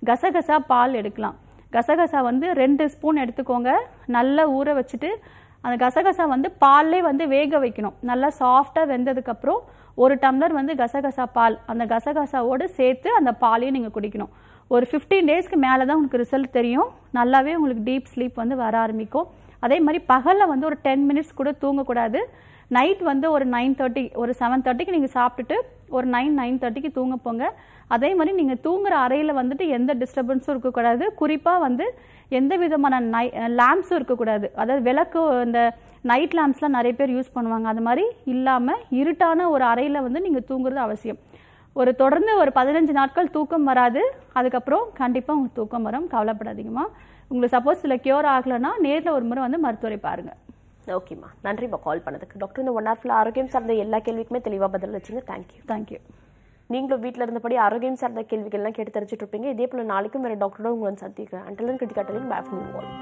கசகசா பால் எடுக்கலாம். கசகசா வந்து ரெண்டு ஸ்பூன் எடுத்துக்கோங்க. நல்லா ஊற வச்சுட்டு அந்த கசகசா வந்து பால்லே வந்து வேக வைக்கணும். நல்லா சாஃப்டாக வெந்ததுக்கப்புறம் ஒரு டம்ளர் வந்து கசகசா பால். அந்த கசகசாவோடு சேர்த்து அந்த பாலையும் நீங்கள் குடிக்கணும். ஒரு ஃபிஃப்டீன் டேஸ்க்கு மேலே தான் உங்களுக்கு ரிசல்ட் தெரியும். நல்லாவே உங்களுக்கு டீப் ஸ்லீப் வந்து வர ஆரம்பிக்கும். அதே மாதிரி பகலில் வந்து ஒரு டென் மினிட்ஸ் கூட தூங்கக்கூடாது. நைட் வந்து ஒரு நைன் தேர்ட்டி ஒரு செவன் தேர்ட்டிக்கு நீங்கள் சாப்பிட்டுட்டு ஒரு நைன் நைன் தேர்ட்டிக்கு தூங்க போங்க. அதே மாதிரி நீங்கள் தூங்குற அறையில் வந்துட்டு எந்த டிஸ்டர்பன்ஸும் இருக்கக்கூடாது. குறிப்பாக வந்து எந்த விதமான நை லேம்ப்ஸும் இருக்கக்கூடாது. அதாவது விளக்கு இந்த நைட் லேம்ப்ஸ்லாம் நிறைய பேர் யூஸ் பண்ணுவாங்க. அது மாதிரி இல்லாமல் இருட்டான ஒரு அறையில் வந்து நீங்கள் தூங்குறது அவசியம். ஒரு தொடர்ந்து ஒரு பதினஞ்சு நாட்கள் தூக்கம் வராது. அதுக்கப்புறம் கண்டிப்பாக உங்களுக்கு தூக்கம் வரும். கவலைப்படாதீங்கம்மா. உங்களுக்கு சப்போஸ் இதில் கியூர் ஆகலைன்னா நேரில் ஒரு முறை வந்து மருத்துவரை பாருங்கள் ஓகேம்மா நன்றிம்மா கால் பண்ணதுக்கு. டாக்டர் இந்த ஒன் ஹார்ஃபில் ஆரோக்கியம் சார்ந்த எல்லா கேள்விக்குமே தெளிவாக பதில் வச்சுங்க. தேங்க்யூ தேங்க்யூ நீங்களும் வீட்டில் இருந்தபடி ஆரோக்கியம் சார்ந்த கேள்விகள்லாம் கேட்டு தெரிஞ்சுட்டு இருப்பீங்க. இதே போல் நாளைக்கும் வேறு டாக்டரோட உங்களை சந்திக்கிறேன். அண்டலன் கிரிட்டிகாட்டலின் பேஃப்னிங் வால்